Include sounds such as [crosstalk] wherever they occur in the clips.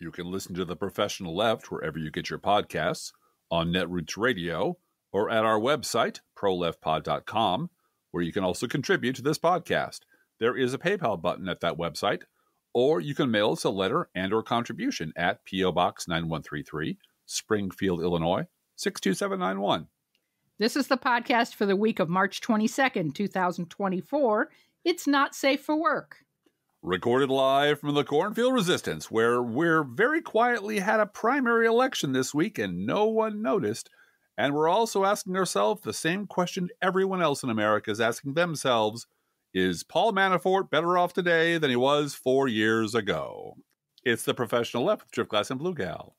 You can listen to The Professional Left wherever you get your podcasts, on Netroots Radio, or at our website, proleftpod.com, where you can also contribute to this podcast. There is a PayPal button at that website, or you can mail us a letter and or contribution at P.O. Box 9133, Springfield, Illinois, 62791. This is the podcast for the week of March 22nd, 2024. It's not safe for work. Recorded live from the Cornfield Resistance, where we're very quietly had a primary election this week and no one noticed. And we're also asking ourselves the same question everyone else in America is asking themselves Is Paul Manafort better off today than he was four years ago? It's the professional left with Driftglass and Blue Gal.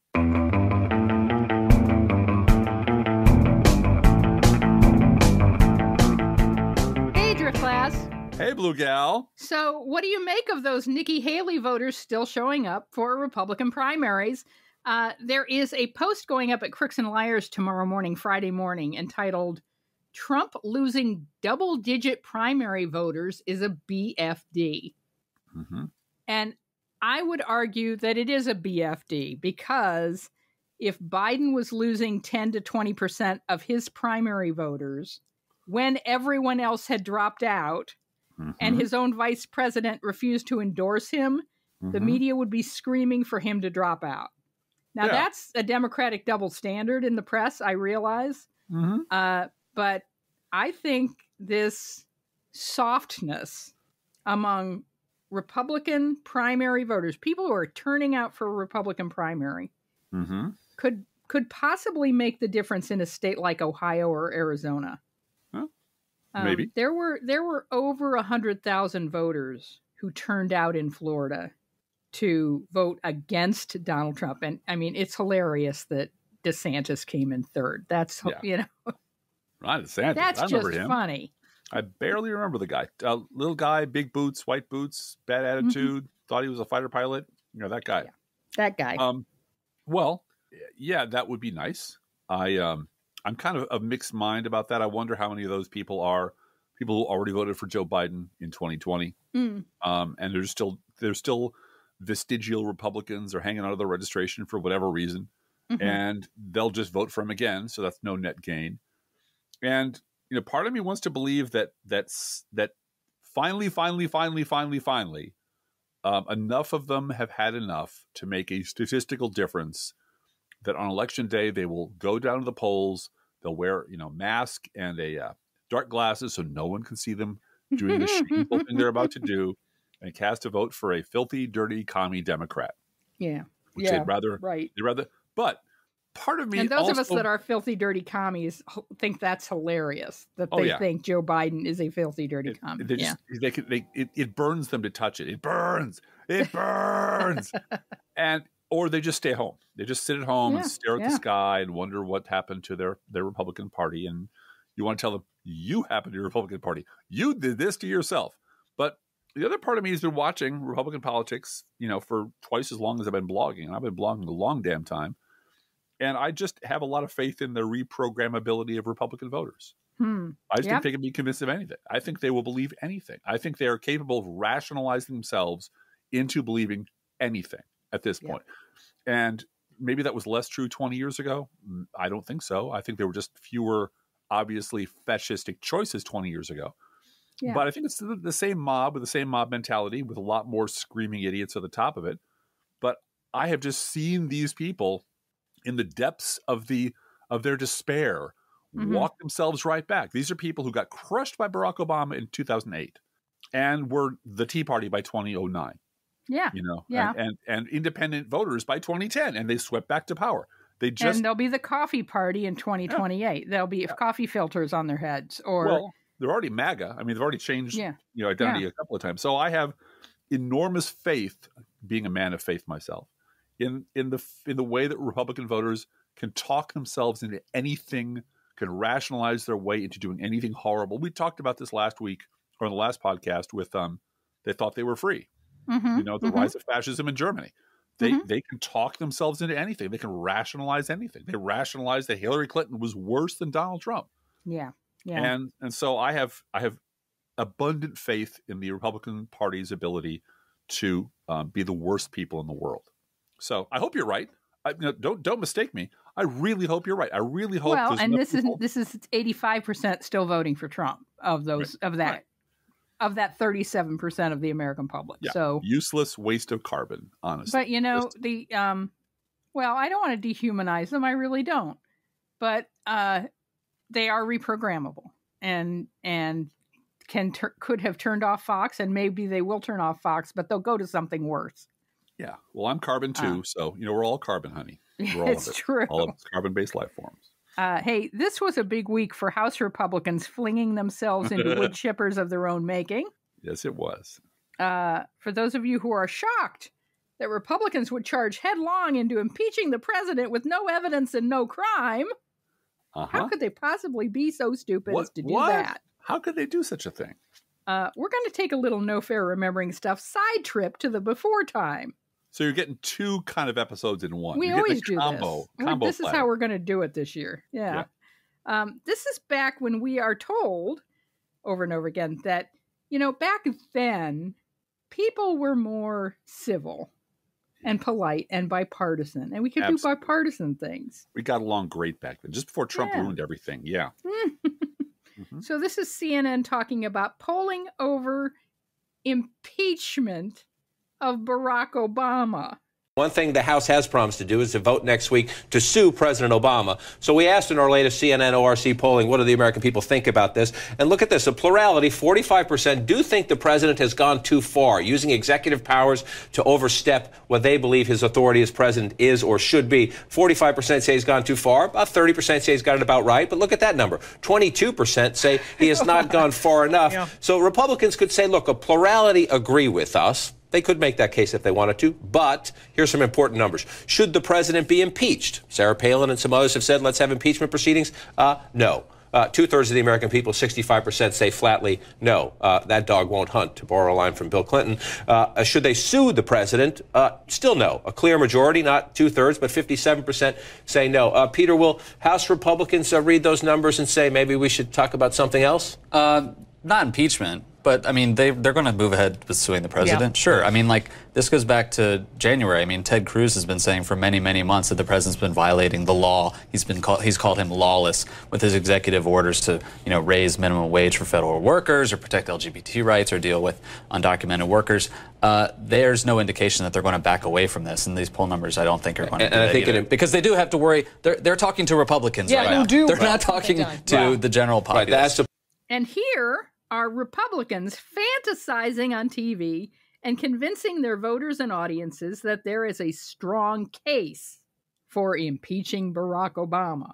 Hey, Blue Gal. So, what do you make of those Nikki Haley voters still showing up for Republican primaries? Uh, there is a post going up at Crooks and Liars tomorrow morning, Friday morning, entitled Trump losing double digit primary voters is a BFD. Mm-hmm. And I would argue that it is a BFD because if Biden was losing 10 to 20% of his primary voters when everyone else had dropped out Mm-hmm. and his own vice president refused to endorse him, the Mhm. media would be screaming for him to drop out. Now, Yeah. that's a Democratic double standard in the press, I realize. Mhm. Uh, but I think this softness among Republican primary voters, people who are turning out for a Republican primary, Mhm. could could possibly make the difference in a state like Ohio or Arizona. Um, maybe. there were there were over a hundred thousand voters who turned out in Florida to vote against Donald Trump, and I mean it's hilarious that DeSantis came in third. That's Yeah. [laughs] you know Ron DeSantis. that's I remember just him. funny. I barely remember the guy. Uh, little guy, big boots, white boots, bad attitude. Thought he was a fighter pilot. You know that guy. Mm-hmm. Yeah. That guy. Um, well, yeah, that would be nice. I um, I'm kind of of mixed mind about that. I wonder how many of those people are people who already voted for Joe Biden in 2020, Mm, um, and there's still there's still vestigial Republicans are hanging out of the registration for whatever reason, mhm. and they'll just vote for him again. So that's no net gain. And you know, part of me wants to believe that that's that finally, finally, finally, finally, finally, um, enough of them have had enough to make a statistical difference that on election day they will go down to the polls. They'll wear you know mask and a uh, dark glasses so no one can see them doing the shameful thing they're about to [laughs] do, and cast a vote for a filthy, dirty commie Democrat, yeah, which Yeah, they'd rather right. they'd rather. But part of me And those of us that are filthy, dirty commies think that's hilarious. That Oh, they yeah. think Joe Biden is a filthy, dirty It- commie. Yeah. just, they, can- they, it, it burns them to touch it. It burns. It burns. [laughs] and or they just stay home. They just sit at home Yeah, and stare at yeah. the sky and wonder what happened to their their Republican Party. And you want to tell them you happened to your Republican Party. You did this to yourself. But the other part of me has been watching Republican politics, you know, for twice as long as I've been blogging, and I've been blogging a long damn time. And I just have a lot of faith in the reprogrammability of Republican voters. Hmm. I just Yeah. think they can be convinced of anything. I think they will believe anything. I think they are capable of rationalizing themselves into believing anything at this point. And maybe that was less true 20 years ago. Mm, I don't think so. I think there were just fewer, obviously fascistic choices 20 years ago. Yeah. But I think it's the, the same mob with the same mob mentality with a lot more screaming idiots at the top of it. But I have just seen these people in the depths of the of their despair Mhm. walk themselves right back. These are people who got crushed by Barack Obama in 2008 and were the Tea Party by 2009, Yeah. you know, Yeah. and, and, and independent voters by 2010, and they swept back to power. They just, and there'll be the coffee party in 2028. There'll be if coffee filters on their heads, or well, they're already MAGA. I mean, they've already changed, Yeah. you know, identity a couple of times. So I have enormous faith, being a man of faith myself, in in the in the way that Republican voters can talk themselves into anything, can rationalize their way into doing anything horrible. We talked about this last week or in the last podcast with um, they thought they were free. Mhm, You know, the mhm. rise of fascism in Germany. They Mhm. they can talk themselves into anything. They can rationalize anything. They rationalize that Hillary Clinton was worse than Donald Trump yeah, yeah, and and so I have I have abundant faith in the Republican Party's ability to um, be the worst people in the world. So I hope you're right. I, you know, don't don't mistake me. I really hope you're right. I really hope. well, and this is this is eighty five percent still voting for Trump of those of that Right. Of that thirty seven percent of the American public. Yeah. So, useless waste of carbon. Honestly, but you know Just- the um, well, I don't want to dehumanize them. I really don't. But uh, they are reprogrammable, and and can tur could have turned off Fox, and maybe they will turn off Fox, but they'll go to something worse. yeah. Well, I'm carbon too, Uh. so you know we're all carbon, honey. [laughs] We're all it's of it. true. All of us carbon-based life forms. Uh, hey, this was a big week for House Republicans flinging themselves into [laughs] wood chippers of their own making. Yes, it was. Uh, for those of you who are shocked that Republicans would charge headlong into impeaching the president with no evidence and no crime, Uh how could they possibly be so stupid as to do what? that? How could they do such a thing? Uh, we're going to take a little no fair remembering stuff side trip to the before time. So you're getting two kind of episodes in one. we You're always do combo, this. Combo this is how we're going to do it this year. Yeah. Um, this is back when we are told over and over again that, you know, back then, people were more civil and polite and bipartisan, and we could Absolutely. do bipartisan things. we got along great back then, just before Trump Yeah. ruined everything. Yeah. [laughs] Mhm. So this is CNN talking about polling over impeachment of Barack Obama. One thing the House has promised to do is to vote next week to sue President Obama. So we asked in our latest CNN ORC polling, what do the American people think about this? And look at this a plurality, 45% do think the president has gone too far, using executive powers to overstep what they believe his authority as president is or should be. 45% say he's gone too far, about 30% say he's got it about right. But look at that number 22% say he has not gone far [laughs] enough. So Republicans could say, look, a plurality agree with us. They could make that case if they wanted to, but here's some important numbers. Should the president be impeached? Sarah Palin and some others have said, let's have impeachment proceedings. Uh, no. Uh, Two thirds of the American people, 65%, say flatly no. Uh, that dog won't hunt, to borrow a line from Bill Clinton. Uh, should they sue the president? Uh, still no. A clear majority, not two thirds, but 57% say no. Uh, Peter, will House Republicans uh, read those numbers and say maybe we should talk about something else? Uh, not impeachment, but I mean, they they're going to move ahead with suing the president. Sure. I mean, like this goes back to January. I mean, Ted Cruz has been saying for many many months that the president's been violating the law. He's been called he's called him lawless with his executive orders to you know raise minimum wage for federal workers or protect LGBT rights or deal with undocumented workers. Uh, there's no indication that they're going to back away from this, and these poll numbers I don't think are going to. And- do and I think either. it- because they do have to worry. They're they're talking to Republicans Yeah, right you now. do. They're Right. not talking don't. to Well, the general Right, populace. that's the And here are Republicans fantasizing on TV and convincing their voters and audiences that there is a strong case for impeaching Barack Obama.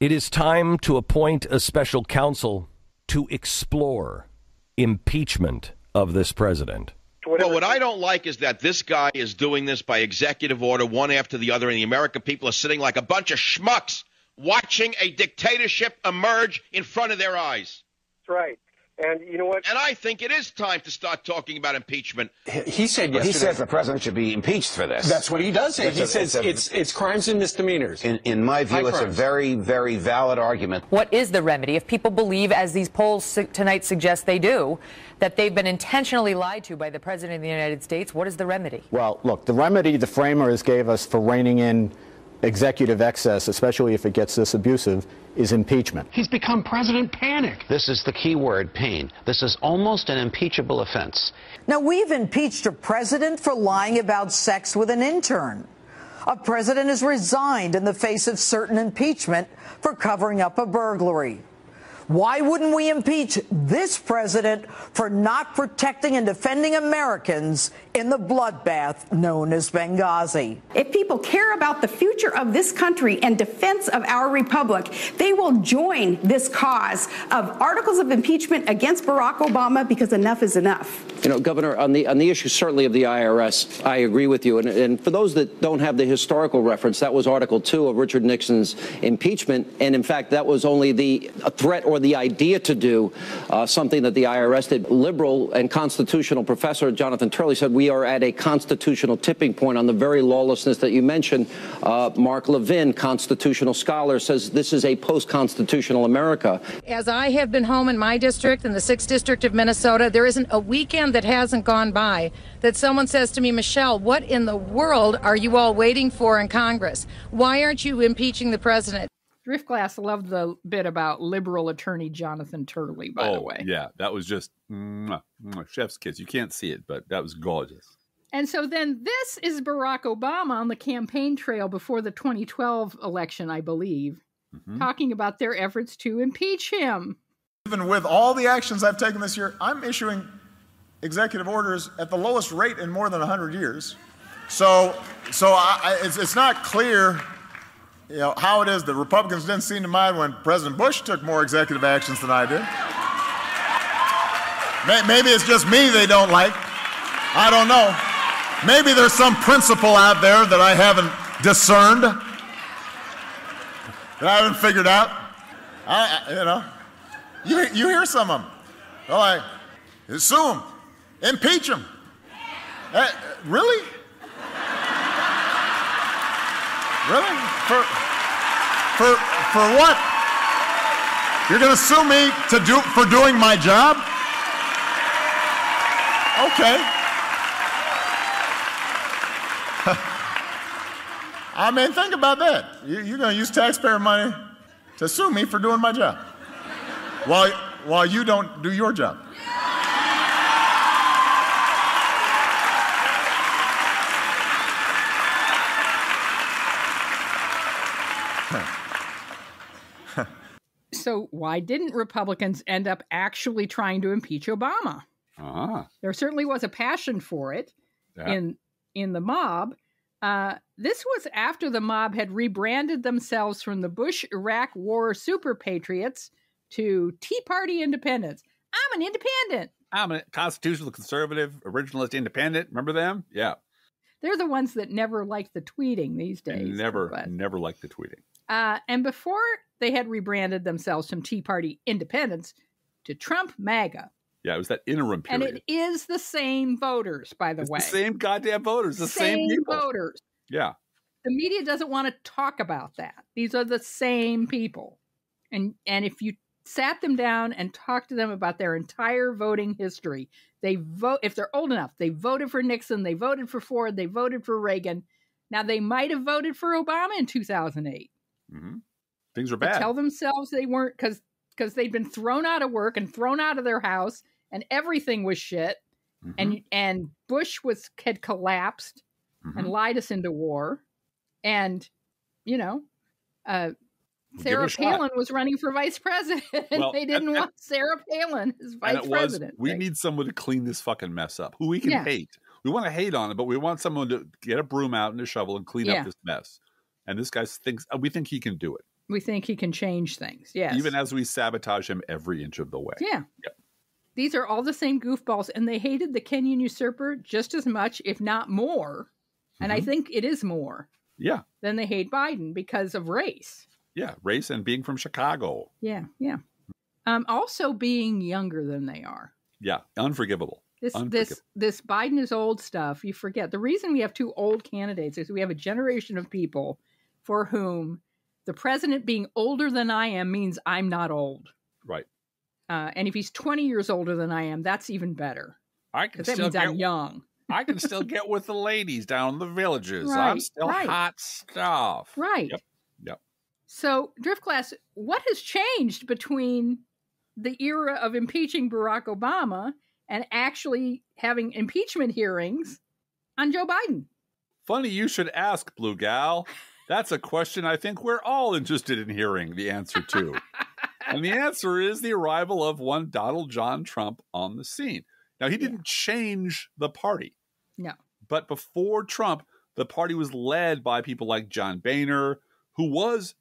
It is time to appoint a special counsel to explore impeachment of this president. But what I don't like is that this guy is doing this by executive order, one after the other, and the American people are sitting like a bunch of schmucks watching a dictatorship emerge in front of their eyes. That's right. And you know what? And I think it is time to start talking about impeachment. He said yesterday. He says the president should be impeached for this. That's what he does say. It's He a- says it's a- it's it's crimes and misdemeanors. in, in my view, High it's a very, very valid argument. What is the remedy? If people believe, as these polls tonight suggest they do, that they've been intentionally lied to by the President of the United States, what is the remedy? Well, look, the remedy the framers gave us for reining in executive excess, especially if it gets this abusive, is impeachment. He's become President Panic. This is the key word, pain. This is almost an impeachable offense. Now, we've impeached a president for lying about sex with an intern. A president has resigned in the face of certain impeachment for covering up a burglary. Why wouldn't we impeach this president for not protecting and defending Americans in the bloodbath known as Benghazi? If people care about the future of this country and defense of our republic, they will join this cause of articles of impeachment against Barack Obama because enough is enough. You know, Governor, on the on the issue certainly of the IRS, I agree with you. And, and for those that don't have the historical reference, that was Article Two of Richard Nixon's impeachment, and in fact, that was only the a threat or the idea to do uh, something that the IRS did. Liberal and constitutional professor Jonathan Turley said we we are at a constitutional tipping point on the very lawlessness that you mentioned. Uh, Mark Levin, constitutional scholar, says this is a post constitutional America. As I have been home in my district, in the 6th District of Minnesota, there isn't a weekend that hasn't gone by that someone says to me, Michelle, what in the world are you all waiting for in Congress? Why aren't you impeaching the president? Driftglass loved the bit about liberal attorney Jonathan Turley, by oh, the way. yeah, that was just mwah, mwah, chef's kiss. You can't see it, but that was gorgeous. And so then this is Barack Obama on the campaign trail before the 2012 election, I believe, Mm-hmm. talking about their efforts to impeach him. Even with all the actions I've taken this year, I'm issuing executive orders at the lowest rate in more than 100 years. So, so I, I, it's, it's not clear you know, how it is that Republicans didn't seem to mind when President Bush took more executive actions than I did. Maybe it's just me they don't like. I don't know. Maybe there's some principle out there that I haven't discerned, that I haven't figured out. I, you know, you, you hear some of them. They're like, sue him, impeach him. Uh, really? Really? For, for, for what? You're going to sue me to do, for doing my job? Okay. [laughs] I mean, think about that. You, you're going to use taxpayer money to sue me for doing my job while, while you don't do your job. [laughs] So why didn't Republicans end up actually trying to impeach Obama? Ah, There certainly was a passion for it Yeah. in in the mob. Uh, this was after the mob had rebranded themselves from the Bush Iraq War super patriots to Tea Party independents. I'm an independent. I'm a constitutional conservative, originalist, independent. Remember them? Yeah. They're the ones that never like the tweeting these days. never, but- never liked the tweeting. Uh, and before they had rebranded themselves from Tea Party independents to Trump MAGA. Yeah, it was that interim period. And it is the same voters, by the it's way. the same goddamn voters, the same, people. voters. Yeah. The media doesn't want to talk about that. These are the same people. And and if you sat them down and talked to them about their entire voting history, they vote if they're old enough, they voted for Nixon, they voted for Ford, they voted for Reagan. Now they might have voted for Obama in 2008. Hmm Things were They bad. tell themselves they weren't because because they'd been thrown out of work and thrown out of their house and everything was shit Mm-hmm. and and Bush was had collapsed Mm-hmm. and lied us into war and you know uh Sarah. Palin was running for vice [laughs] president and Well, they didn't and- want Sarah Palin as vice president. was we need someone to clean this fucking mess up. Who we can Yeah. hate. We want to hate on it, but we want someone to get a broom out and a shovel and clean Yeah. up this mess. And this guy thinks uh, we think he can do it, we think he can change things. Yes. even as we sabotage him every inch of the way. Yeah. Yep. These are all the same goofballs, and they hated the Kenyan usurper just as much, if not more. And I Mhm. think it is more Yeah, than they hate Biden because of race. yeah. Race and being from Chicago. Yeah, yeah. Um, also being younger than they are. Yeah, unforgivable. This Unforgivable. this this Biden is old stuff. You forget the reason we have two old candidates is we have a generation of people for whom the president being older than I am means I'm not old. right. Uh, and if he's 20 years older than I am, that's even better I can still get I'm young. I can still [laughs] get with the ladies down in the villages. I'm still right. hot stuff. Right. Yep. Yep. So, Driftglass, what has changed between the era of impeaching Barack Obama and actually having impeachment hearings on Joe Biden? Funny you should ask, Blue Gal. That's a question I think we're all interested in hearing the answer to. [laughs] and the answer is the arrival of one Donald John Trump on the scene. Now, he didn't change the party, No. but before Trump, the party was led by people like John Boehner, who was,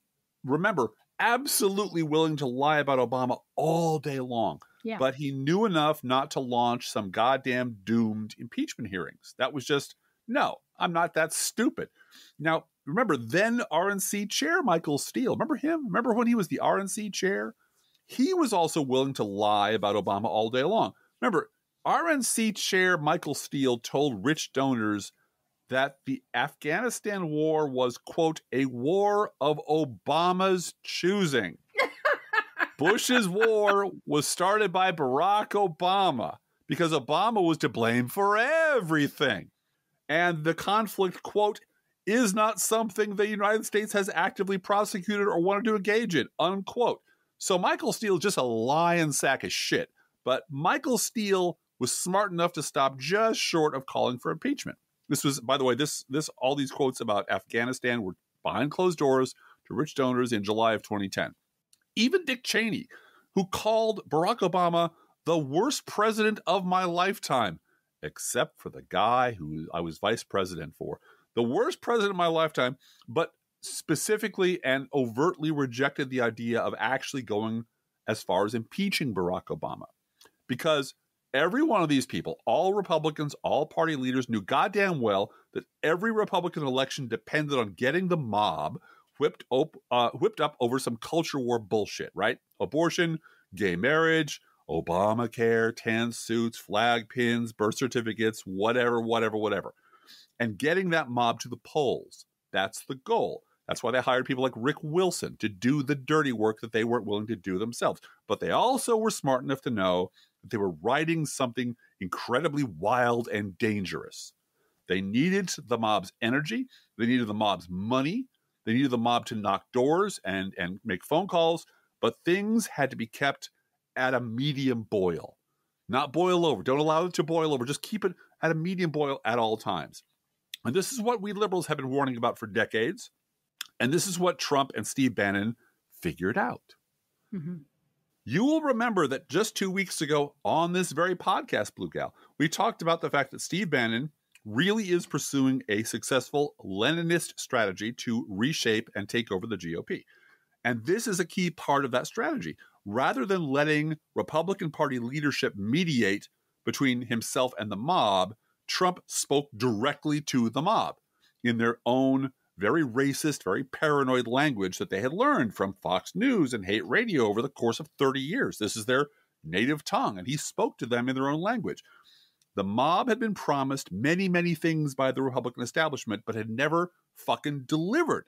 remember, absolutely willing to lie about Obama all day long. Yeah. But he knew enough not to launch some goddamn doomed impeachment hearings. That was just, no, I'm not that stupid. Now, remember, then RNC chair Michael Steele, remember him? Remember when he was the RNC chair? He was also willing to lie about Obama all day long. Remember, RNC chair Michael Steele told rich donors that the Afghanistan war was, quote, a war of Obama's choosing. [laughs] Bush's war was started by Barack Obama because Obama was to blame for everything. And the conflict, quote, is not something the United States has actively prosecuted or wanted to engage in, unquote. So Michael Steele is just a lying sack of shit. But Michael Steele was smart enough to stop just short of calling for impeachment. This was, by the way, this this all these quotes about Afghanistan were behind closed doors to rich donors in July of 2010. Even Dick Cheney, who called Barack Obama the worst president of my lifetime, except for the guy who I was vice president for, the worst president of my lifetime, but specifically and overtly rejected the idea of actually going as far as impeaching Barack Obama. Because every one of these people, all Republicans, all party leaders, knew goddamn well that every Republican election depended on getting the mob whipped up, uh, whipped up over some culture war bullshit, right? Abortion, gay marriage, Obamacare, tan suits, flag pins, birth certificates, whatever, whatever, whatever. And getting that mob to the polls. That's the goal. That's why they hired people like Rick Wilson to do the dirty work that they weren't willing to do themselves. But they also were smart enough to know that they were writing something incredibly wild and dangerous. They needed the mob's energy, they needed the mob's money, they needed the mob to knock doors and, and make phone calls, but things had to be kept at a medium boil. Not boil over. Don't allow it to boil over. Just keep it at a medium boil at all times. And this is what we liberals have been warning about for decades. And this is what Trump and Steve Bannon figured out. Mm-hmm. You will remember that just two weeks ago on this very podcast, Blue Gal, we talked about the fact that Steve Bannon really is pursuing a successful Leninist strategy to reshape and take over the GOP. And this is a key part of that strategy. Rather than letting Republican Party leadership mediate between himself and the mob, Trump spoke directly to the mob in their own very racist, very paranoid language that they had learned from Fox News and hate radio over the course of 30 years. This is their native tongue, and he spoke to them in their own language. The mob had been promised many, many things by the Republican establishment, but had never fucking delivered.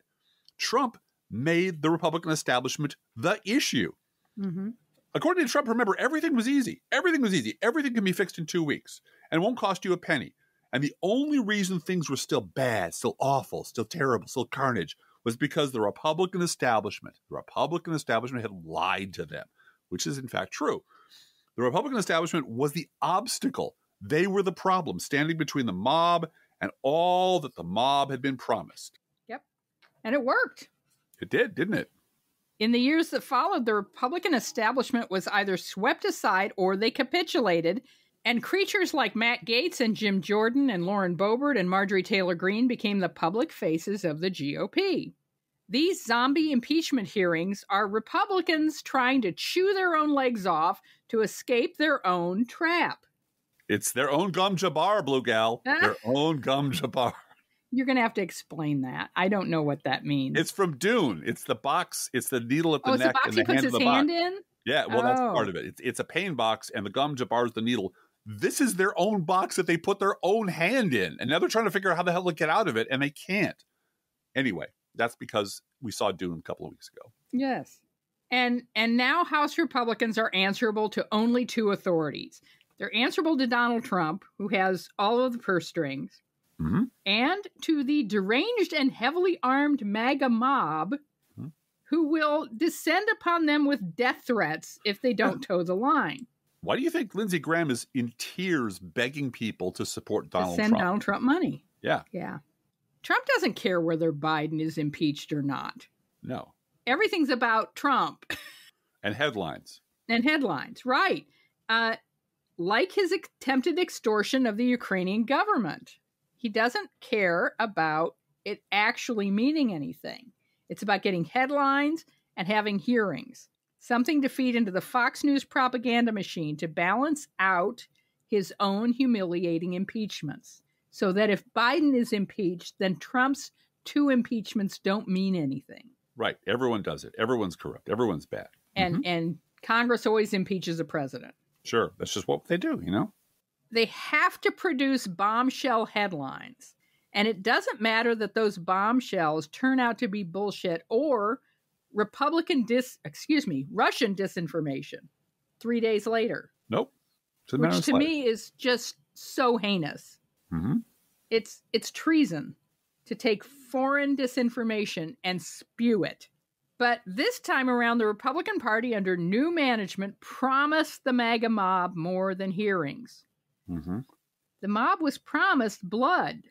Trump made the Republican establishment the issue. Mm-hmm. According to Trump, remember, everything was easy. Everything was easy. Everything can be fixed in two weeks and it won't cost you a penny. And the only reason things were still bad, still awful, still terrible, still carnage was because the Republican establishment, the Republican establishment had lied to them, which is in fact true. The Republican establishment was the obstacle. They were the problem, standing between the mob and all that the mob had been promised. Yep. And it worked. It did, didn't it? In the years that followed, the Republican establishment was either swept aside or they capitulated, and creatures like Matt Gaetz and Jim Jordan and Lauren Boebert and Marjorie Taylor Greene became the public faces of the GOP. These zombie impeachment hearings are Republicans trying to chew their own legs off to escape their own trap. It's their own gom jabbar, Blue Gal. [laughs] their own gom jabbar. You're going to have to explain that. I don't know what that means. It's from Dune. It's the box. It's the needle at the oh, neck and he the puts hand his of the hand box. in? Yeah, well, that's Oh. part of it. It's, it's a pain box, and the gom jabbars the needle. This is their own box that they put their own hand in, and now they're trying to figure out how the hell to get out of it, and they can't. Anyway, that's because we saw Dune a couple of weeks ago. Yes. And and now House Republicans are answerable to only two authorities. They're answerable to Donald Trump, who has all of the purse strings, Mm-hmm. and to the deranged and heavily armed MAGA mob, Mm-hmm. who will descend upon them with death threats if they don't toe the line. Why do you think Lindsey Graham is in tears begging people to support Donald to send Trump? Donald Trump money. Yeah, Yeah. Trump doesn't care whether Biden is impeached or not. no. Everything's about Trump. [laughs] And headlines. and headlines, right? Uh, like his attempted extortion of the Ukrainian government, he doesn't care about it actually meaning anything. It's about getting headlines and having hearings, something to feed into the Fox News propaganda machine to balance out his own humiliating impeachments. So that if Biden is impeached, then Trump's two impeachments don't mean anything. Right. Everyone does it. Everyone's corrupt. Everyone's bad. And mm-hmm. and Congress always impeaches a president. Sure. That's just what they do, you know? They have to produce bombshell headlines. And it doesn't matter that those bombshells turn out to be bullshit or Republican dis excuse me, Russian disinformation 3 days later. Nope. Which to me is just so heinous. Mm-hmm. It's it's treason to take foreign disinformation and spew it. But this time around, the Republican Party, under new management, promised the MAGA mob more than hearings. Mm-hmm. The mob was promised blood.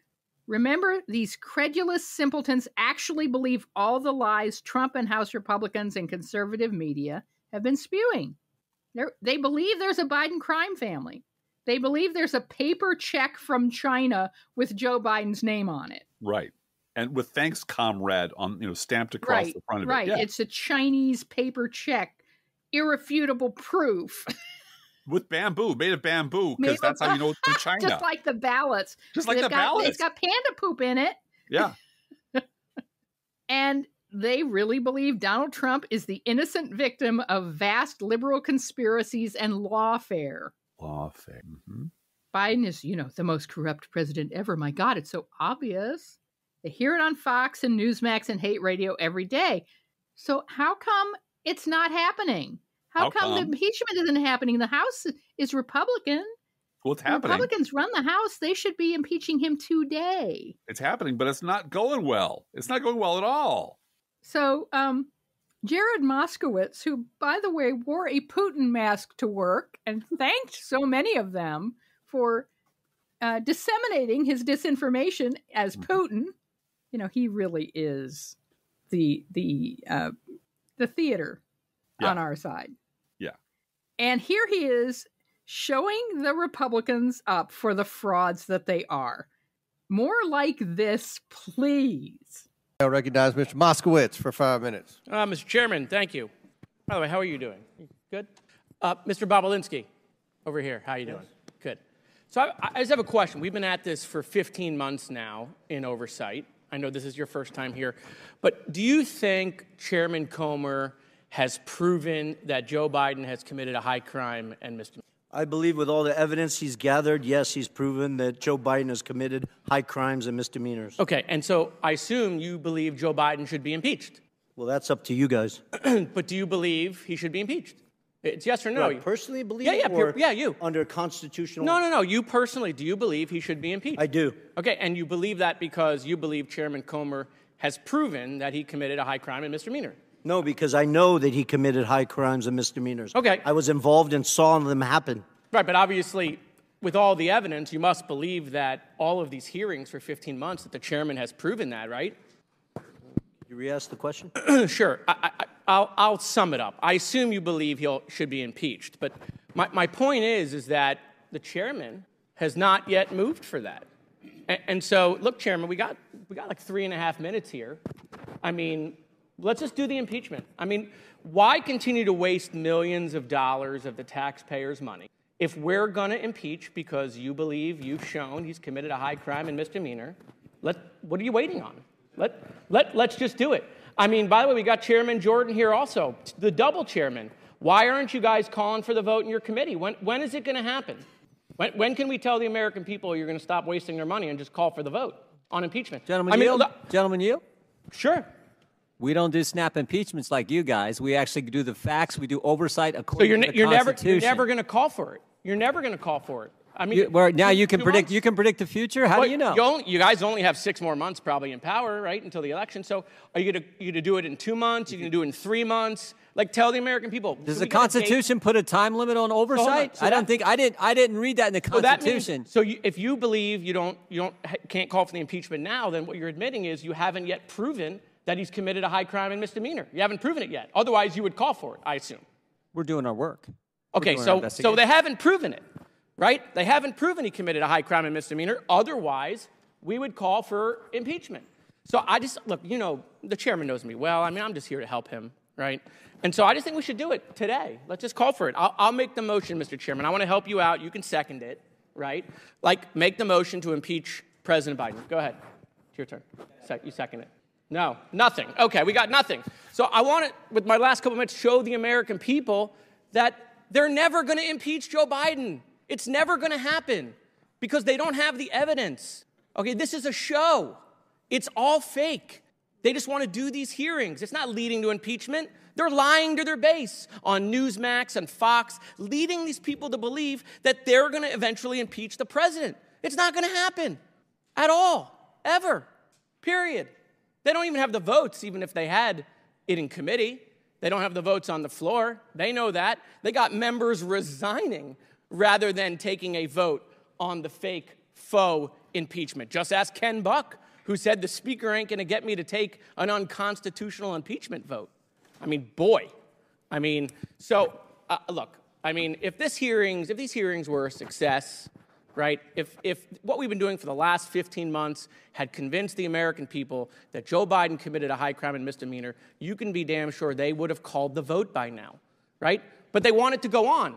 Remember, these credulous simpletons actually believe all the lies Trump and House Republicans and conservative media have been spewing. They're, they believe there's a Biden crime family. They believe there's a paper check from China with Joe Biden's name on it. Right. And with thanks, comrade, on you know stamped across right, the front of right. it. Right. It's a Chinese paper check, irrefutable proof. [laughs] with bamboo, made of bamboo, because that's how you know it's from [laughs] China. Just like the ballots. Just like the got, ballots. It's got panda poop in it. Yeah. [laughs] and they really believe Donald Trump is the innocent victim of vast liberal conspiracies and lawfare. Lawfare. Mm-hmm. Biden is, you know, the most corrupt president ever. My God, it's so obvious. They hear it on Fox and Newsmax and hate radio every day. So how come it's not happening? How, How come, the impeachment isn't happening? The House is Republican. What's The happening? Republicans run the House. They should be impeaching him today. It's happening, but it's not going well. It's not going well at all. So, um, Jared Moskowitz, who, by the way, wore a Putin mask to work and [laughs] thanked so many of them for uh, disseminating his disinformation as Putin, you know, he really is the the uh, the theater Yeah. on our side. Yeah. And here he is showing the Republicans up for the frauds that they are. More like this, please. I recognize Mr. Moskowitz for five minutes. Uh, Mr. Chairman, thank you. By the way, how are you doing? Good. Uh, Mr. Bobulinski, over here. How are you doing? Good. So I, I just have a question. We've been at this for 15 months now in oversight. I know this is your first time here, but do you think Chairman Comer has proven that Joe Biden has committed a high crime and misdemeanor? I believe with all the evidence he's gathered, yes, he's proven that Joe Biden has committed high crimes and misdemeanors. Okay, and so I assume you believe Joe Biden should be impeached. Well, that's up to you guys. [clears throat] but do you believe he should be impeached? It's yes or Do no. I personally believe Yeah, yeah, or yeah, you. Under constitutional. No, no, no. You personally, do you believe he should be impeached? I do. Okay, and you believe that because you believe Chairman Comer has proven that he committed a high crime and misdemeanor. No, because I know that he committed high crimes and misdemeanors. Okay. I was involved and saw them happen. Right, but obviously, with all the evidence, you must believe that all of these hearings for 15 months that the chairman has proven that, right? You re-ask the question? [clears throat] sure. I, I, I'll, I'll sum it up. I assume you believe he should be impeached, but my, my point is, is that the chairman has not yet moved for that. And, and so, look, Chairman, we got we got like three and a half minutes here. I mean, let's just do the impeachment. I mean, why continue to waste millions of dollars of the taxpayers' money if we're going to impeach because you believe you've shown he's committed a high crime and misdemeanor? Let what are you waiting on? Let let let's just do it. I mean, by the way, we got Chairman Jordan here also, the double chairman. Why aren't you guys calling for the vote in your committee? When when is it going to happen? When, when can we tell the American people you're going to stop wasting their money and just call for the vote on impeachment? Gentlemen, I mean, yield. Gentlemen, yield. Sure. We don't do snap impeachments like you guys. We actually do the facts. We do oversight So according you're, to the you're never you're never going to call for it. You're never going to call for it. I mean, You- where- now you can predict. months? You can predict the future. How Well, do you know? You, only, you guys only have six more months probably in power, right, until the election. So are you going to you gonna do it in two months? You going to do it in three months? Like, tell the American people. Does the we get a date? Constitution put a time limit on oversight? So I don't think I didn't. I didn't read that in the So means- Constitution. So, you, if you believe you don't you don't can't call for the impeachment now, then what you're admitting is you haven't yet proven that he's committed a high crime and misdemeanor. You haven't proven it yet. Otherwise, you would call for it. I assume. We're doing our work. We're Okay, so so they haven't proven it, right? They haven't proven he committed a high crime and misdemeanor. Otherwise, we would call for impeachment. So I just look, you know, the chairman knows me well. I mean, I'm just here to help him, right? And so I just think we should do it today. Let's just call for it. I'll, I'll make the motion, Mr. Chairman. I want to help you out. You can second it, right? Like, make the motion to impeach President Biden. Go ahead. It's your turn. Sec- you second it. No, nothing. Okay, we got nothing. So I want to, with my last couple minutes, show the American people that they're never going to impeach Joe Biden. It's never going to happen because they don't have the evidence. Okay, this is a show. It's all fake. They just want to do these hearings. It's not leading to impeachment. They're lying to their base on Newsmax and Fox, leading these people to believe that they're going to eventually impeach the president. It's not going to happen at all, ever, period. They don't even have the votes, even if they had it in committee. They don't have the votes on the floor. They know that. They got members resigning rather than taking a vote on the fake faux impeachment. Just ask Ken Buck, who said the speaker ain't going to get me to take an unconstitutional impeachment vote. I mean, boy. I mean, so uh, look, I mean, if this hearings, if these hearings were a success, right? If, if what we've been doing for the last 15 months had convinced the American people that Joe Biden committed a high crime and misdemeanor, you can be damn sure they would have called the vote by now, right? But they want it to go on.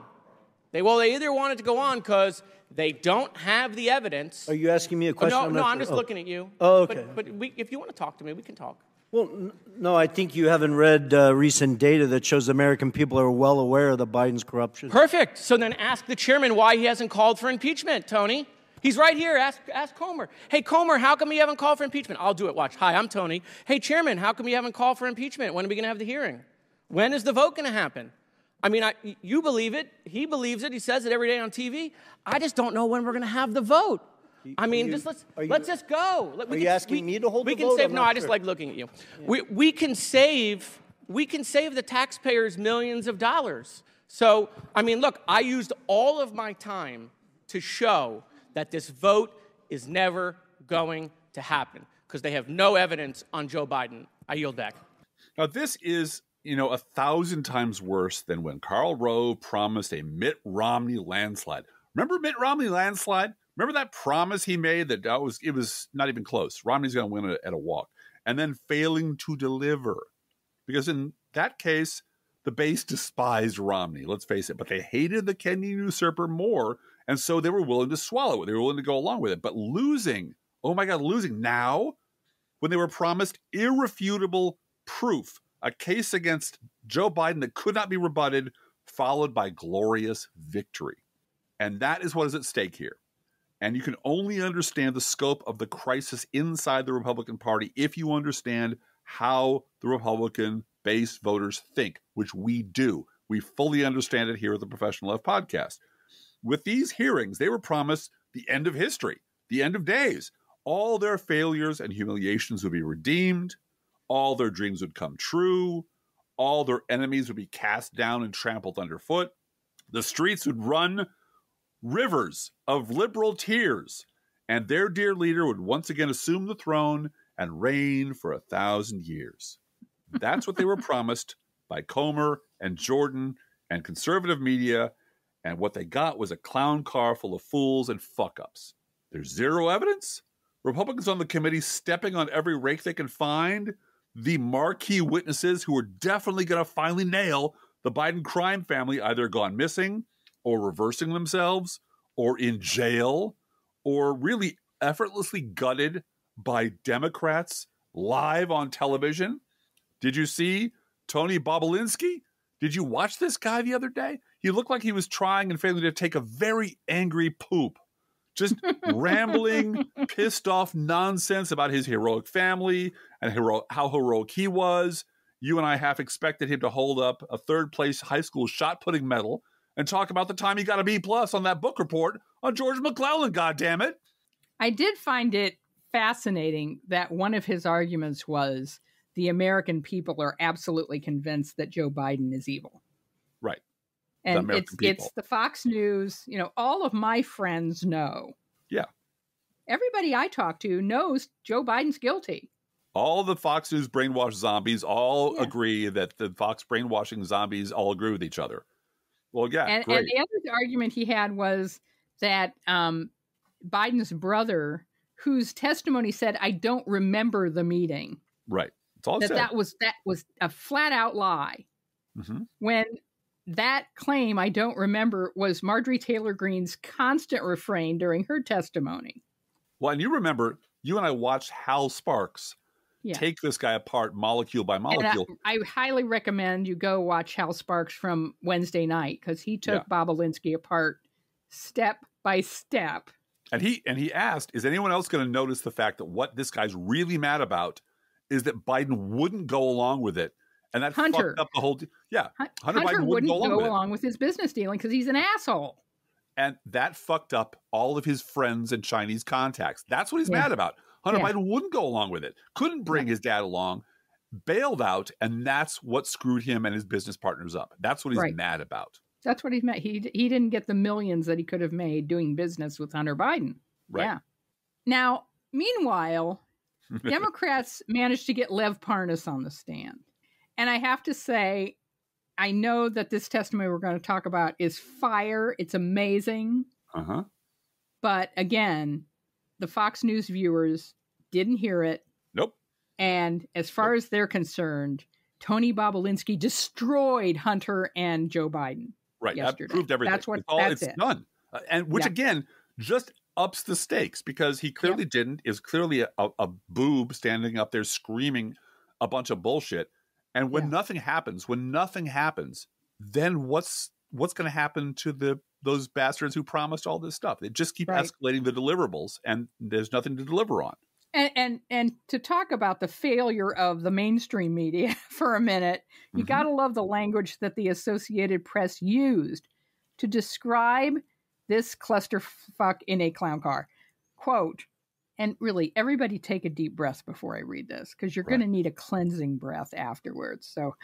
They well, they either want it to go on because they don't have the evidence. Are you asking me a question? Oh, no, I'm no, not- I'm just oh. looking at you. Oh, okay. But, but we, if you want to talk to me, we can talk. Well, no, I think you haven't read uh, recent data that shows American people are well aware of the Biden's corruption. Perfect. So then ask the chairman why he hasn't called for impeachment, Tony. He's right here. Ask, ask Comer. Hey, Comer, how come you haven't called for impeachment? I'll do it. Watch. Hi, I'm Tony. Hey, chairman, how come you haven't called for impeachment? When are we going to have the hearing? When is the vote going to happen? I mean, I, you believe it. He believes it. He says it every day on TV. I just don't know when we're going to have the vote. I mean, you- just let's you- let's just go. Let- we Are can- you asking we- me to hold We the can vote? save. I'm No, not I just sure. like looking at you. We we can save. We can save the taxpayers millions of dollars. So I mean, look, I used all of my time to show that this vote is never going to happen because they have no evidence on Joe Biden. I yield back. Now, this is, you know, a thousand times worse than when Karl Rove promised a Mitt Romney landslide. Remember Mitt Romney landslide? Remember that promise he made that that was it was not even close. Romney's going to win it at a walk, and then failing to deliver, because in that case, the base despised Romney. Let's face it, but they hated the Kenyan usurper more, and so they were willing to swallow it. They were willing to go along with it. But losing, oh my God, losing now when they were promised irrefutable proof, a case against Joe Biden that could not be rebutted, followed by glorious victory. And that is what is at stake here. And you can only understand the scope of the crisis inside the Republican Party if you understand how the Republican base voters think, which we do. We fully understand it here at the Professional Left podcast. With these hearings, they were promised the end of history, the end of days. All their failures and humiliations would be redeemed, all their dreams would come true, all their enemies would be cast down and trampled underfoot. The streets would run rivers of liberal tears, and their dear leader would once again assume the throne and reign for a thousand years. That's what they were promised by Comer and Jordan and conservative media, and what they got was a clown car full of fools and fuck ups. There's zero evidence. Republicans on the committee stepping on every rake they can find. The marquee witnesses who are definitely going to finally nail the Biden crime family either gone missing or reversing themselves or in jail or really effortlessly gutted by Democrats live on television. Did you see Tony Bobulinski? Did you watch this guy the other day? He looked like he was trying and failing to take a very angry poop. Just [laughs] rambling, pissed off nonsense about his heroic family and hero- how heroic he was. You and I half expected him to hold up a third place high school shot putting medal and talk about the time he got a B plus on that book report on George McClellan, God damn it! I did find it fascinating that one of his arguments was the American people are absolutely convinced that Joe Biden is evil. Right. And it's people. it's the Fox News, you know, all of my friends know. Yeah. Everybody I talk to knows Joe Biden's guilty. All the Fox News brainwashed zombies all agree that the Fox brainwashing zombies all agree with each other. Well, yeah, and, and the other argument he had was that um, Biden's brother, whose testimony said, "I don't remember the meeting," right. It's all that said. that was that was a flat out lie. Mhm. When that claim, I don't remember, was Marjorie Taylor Greene's constant refrain during her testimony. Well, and you remember, you and I watched Hal Sparks Yeah. take this guy apart molecule by molecule. I, I highly recommend you go watch Hal Sparks from Wednesday night because he took Bobulinski apart step by step. And he and he asked, "Is anyone else going to notice the fact that what this guy's really mad about is that Biden wouldn't go along with it, and that Hunter. fucked up the whole. De- yeah, Hunter, Biden wouldn't go along go with along with his business dealing because he's an asshole. and that fucked up all of his friends and Chinese contacts. That's what he's Yeah. mad about. Hunter Yeah. Biden wouldn't go along with it, couldn't bring his dad along, bailed out, and that's what screwed him and his business partners up. That's what he's Right. mad about. That's what he's meant. He he didn't get the millions that he could have made doing business with Hunter Biden. Right. Yeah. Now, meanwhile, [laughs] Democrats managed to get Lev Parnas on the stand. And I have to say, I know that this testimony we're going to talk about is fire. It's amazing. Uh huh. But again, the Fox News viewers didn't hear it. Nope. And as far as they're concerned, Tony Bobulinski destroyed Hunter and Joe Biden. Right. Yesterday. That proved everything. That's what. it's all, that's it's it. done. Uh, and which Yeah. again just ups the stakes because he clearly didn't is clearly a, a, a boob standing up there screaming a bunch of bullshit. And when nothing happens, when nothing happens, then what's what's going to happen to the those bastards who promised all this stuff? They just keep Right. escalating the deliverables, and there's nothing to deliver on. And, and and to talk about the failure of the mainstream media [laughs] for a minute, Mm-hmm. you got to love the language that the Associated Press used to describe this clusterfuck in a clown car. Quote, and really, everybody take a deep breath before I read this because you're going to need a cleansing breath afterwards. So,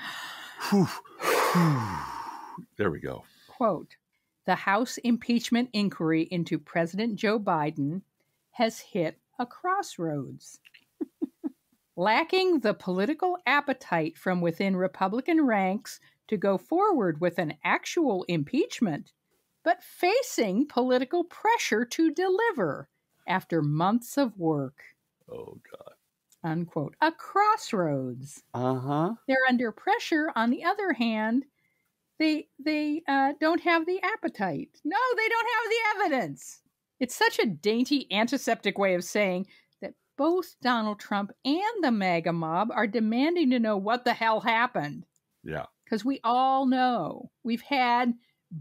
There we go. quote, the House impeachment inquiry into President Joe Biden has hit a crossroads. [laughs] Lacking the political appetite from within Republican ranks to go forward with an actual impeachment, but facing political pressure to deliver after months of work. Oh, God. Unquote. A crossroads. Uh huh. They're under pressure. On the other hand, they they uh, don't have the appetite. No, they don't have the evidence. It's such a dainty antiseptic way of saying that both Donald Trump and the MAGA mob are demanding to know what the hell happened. Yeah. Because we all know we've had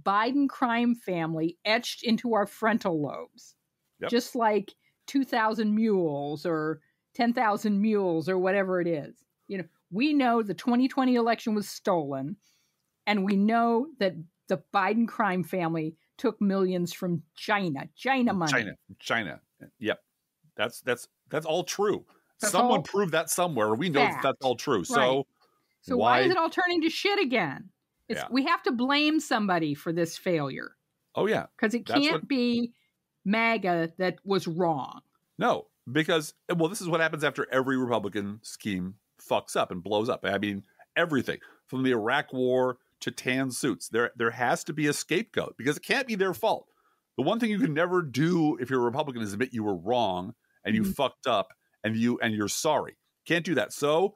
Biden crime family etched into our frontal lobes, Yep. just like 2,000 mules or 10,000 mules or whatever it is. You know, we know the 2020 election was stolen, and we know that the Biden crime family took millions from China, China money. China, China. Yep, that's that's that's all true. That's Someone all proved that somewhere. We know that that's all true. So Right. So why, is it all turning to shit again? It's, Yeah. We have to blame somebody for this failure Oh yeah, because it That's can't what- be MAGA that was wrong. No, because well, this is what happens after every Republican scheme fucks up and blows up. I mean, everything from the Iraq War to tan suits. There, there has to be a scapegoat because it can't be their fault. The one thing you can never do if you're a Republican is admit you were wrong and you mm-hmm. fucked up and you and you're sorry. Can't do that. So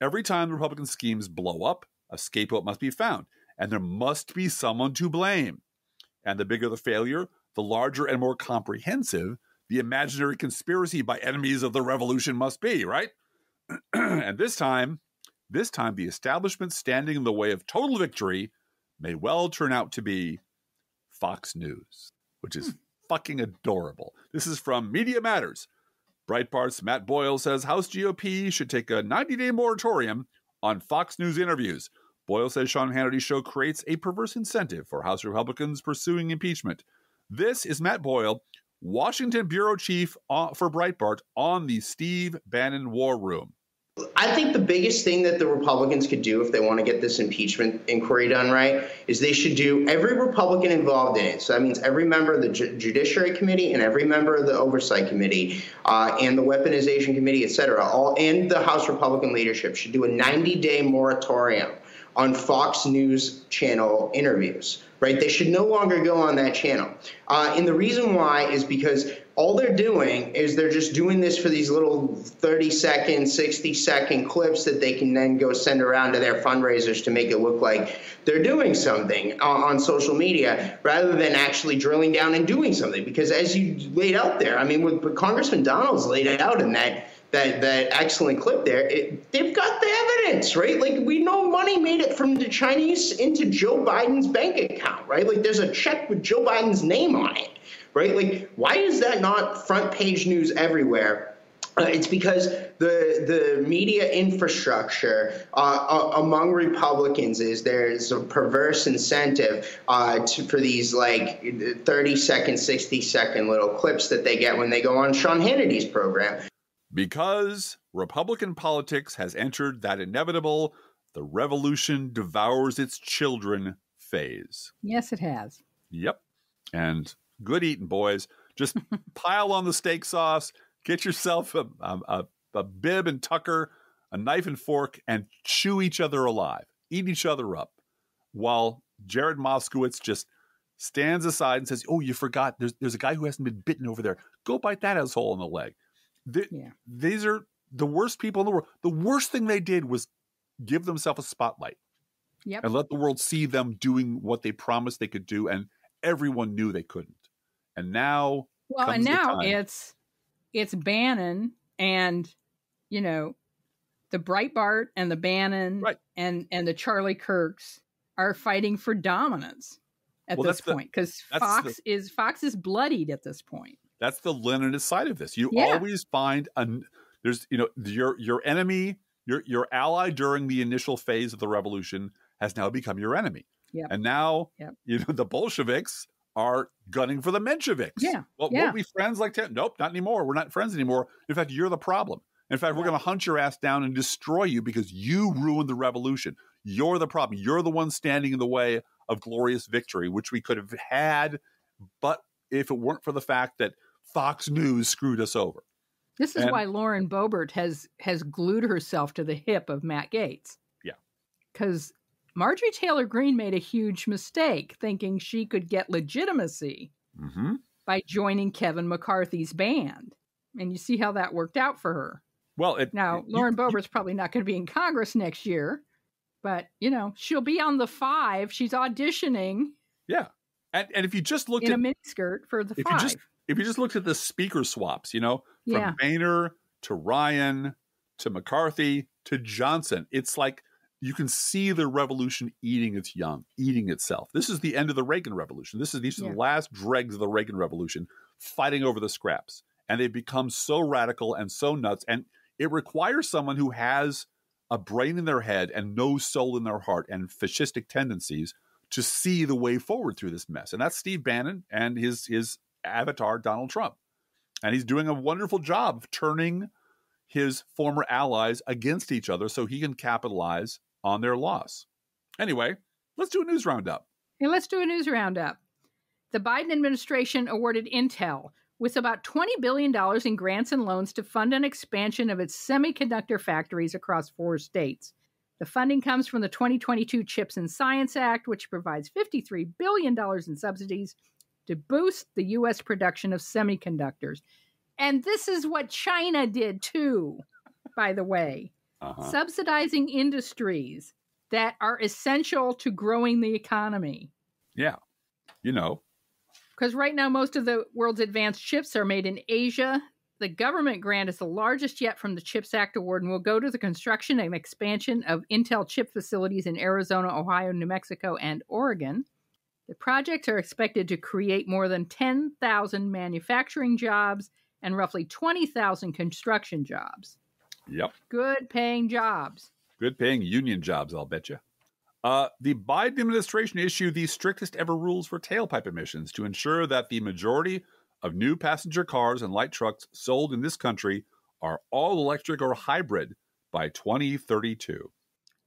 every time the Republican schemes blow up, a scapegoat must be found, and there must be someone to blame. And the bigger the failure, the larger and more comprehensive the imaginary conspiracy by enemies of the revolution must be, right? [clears throat] and this time, this time the establishment standing in the way of total victory may well turn out to be Fox News, which is fucking adorable. This is from Media Matters. Breitbart's Matt Boyle says House GOP should take a 90 day moratorium on Fox News interviews. Boyle says Sean Hannity's show creates a perverse incentive for House Republicans pursuing impeachment. This is Matt Boyle, Washington bureau chief uh, for Breitbart, on the Steve Bannon War Room. I think the biggest thing that the Republicans could do if they want to get this impeachment inquiry done right is they should do every Republican involved in it. So that means every member of the Ju- Judiciary Committee and every member of the Oversight Committee uh, and the Weaponization Committee, et cetera, all and the House Republican leadership should do a 90-day moratorium on Fox News channel interviews. Right? They should no longer go on that channel. Uh, and the reason why is because all they're doing is they're just doing this for these little 30 second, 60 second clips that they can then go send around to their fundraisers to make it look like they're doing something on, on social media rather than actually drilling down and doing something. Because as you laid out there, I mean, what Congressman Donalds laid it out in that that that excellent clip there, it, they've got the evidence, right? Like we know money made it from the Chinese into Joe Biden's bank account, right? Like there's a check with Joe Biden's name on it, right? Like why is that not front page news everywhere? Uh, it's because the the media infrastructure uh, uh, among Republicans is there's a perverse incentive uh, to, for these like 30 second, 60 second little clips that they get when they go on Sean Hannity's program. Because Republican politics has entered that inevitable the revolution devours its children phase. Yes, it has. Yep. And good eating, boys. Just [laughs] pile on the steak sauce, get yourself a, a, a, bib and tucker, a knife and fork, and chew each other alive. Eat each other up. While Jared Moskowitz just stands aside and says, Oh, you forgot. There's, there's a guy who hasn't been bitten over there. Go bite that asshole in the leg. The, yeah. These are the worst people in the world. The worst thing they did was give themselves a spotlight yep. and let the world see them doing what they promised they could do, and everyone knew they couldn't. And now, well, and now it's it's Bannon and you know the Breitbart and the Bannon right. and and the Charlie Kirks are fighting for dominance at well, this point because Fox the, is Fox is bloodied at this point. That's the Leninist side of this. You yeah. always find a there's you know your your enemy your your ally during the initial phase of the revolution has now become your enemy. Yep. And now yep. you know the Bolsheviks are gunning for the Mensheviks. Yeah. Well, yeah. were we friends like that? Nope, not anymore. We're not friends anymore. In fact, you're the problem. In fact, we're going to hunt your ass down and destroy you because you ruined the revolution. You're the problem. You're the one standing in the way of glorious victory, which we could have had, but if it weren't for the fact that Fox News screwed us over. This is And- why Lauren Boebert has has glued herself to the hip of Matt Gaetz. Yeah. Because Marjorie Taylor Greene made a huge mistake thinking she could get legitimacy Mm-hmm. by joining Kevin McCarthy's band. And you see how that worked out for her. Well, it, Now, Lauren Boebert's probably not going to be in Congress next year, but you know, she'll be on the five. She's auditioning yeah, and and if you just looked in at a miniskirt for the if five. you just if you just looked at the speaker swaps, you know, from Yeah. Boehner to Ryan to McCarthy to Johnson, it's like you can see the revolution eating its young, eating itself. This is the end of the Reagan Revolution. This is these are the last dregs of the Reagan Revolution fighting over the scraps, and they've become so radical and so nuts, and it requires someone who has a brain in their head and no soul in their heart and fascistic tendencies to see the way forward through this mess. And that's Steve Bannon and his his avatar Donald Trump. And he's doing a wonderful job of turning his former allies against each other so he can capitalize on their loss. Anyway, let's do a news roundup. And let's do a news roundup. The Biden administration awarded Intel with about $20 billion in grants and loans to fund an expansion of its semiconductor factories across four states. The funding comes from the 2022 CHIPS and Science Act, which provides $53 billion in subsidies to boost the U.S. production of semiconductors. And this is what China did too, by the way Uh-huh. subsidizing industries that are essential to growing the economy. Yeah. You know, Because right now, most of the world's advanced chips are made in Asia. The government grant is the largest yet from the CHIPS Act award and will go to the construction and expansion of Intel chip facilities in Arizona, Ohio, New Mexico, and Oregon. The projects are expected to create more than 10,000 manufacturing jobs and roughly 20,000 construction jobs. Yep. Good paying jobs. Good paying union jobs, I'll bet you. Uh, the Biden administration issued the strictest ever rules for tailpipe emissions to ensure that the majority of new passenger cars and light trucks sold in this country are all electric or hybrid by 2032.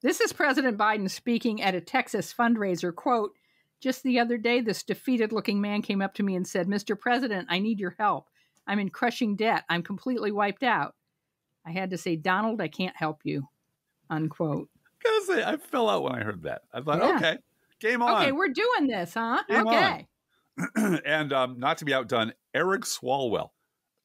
This is President Biden speaking at a Texas fundraiser. Quote, just the other day, this defeated looking man came up to me and said, Mr. President, I need your help. I'm in crushing debt. I'm completely wiped out. I had to say, Donald, I can't help you. Unquote. Gotta say, I fell out when I heard that. I thought, Yeah. okay, game on. Okay, we're doing this, huh? Game okay. [clears throat] and um, not to be outdone, Eric Swalwell.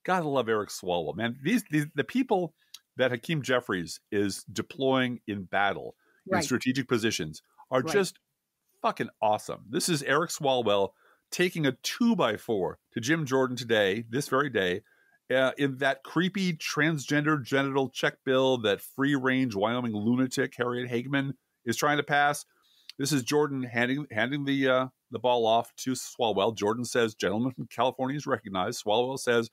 Gotta love Eric Swalwell, man. These, these the people that Hakeem Jeffries is deploying in battle in strategic positions are Right. just fucking awesome. This is Eric Swalwell taking a two by four to Jim Jordan today, this very day, uh, in that creepy transgender genital check bill that free range Wyoming lunatic Harriet Hageman is trying to pass. This is Jordan handing handing the uh, the ball off to Swalwell. Jordan says, "Gentleman from California is recognized." Swalwell says,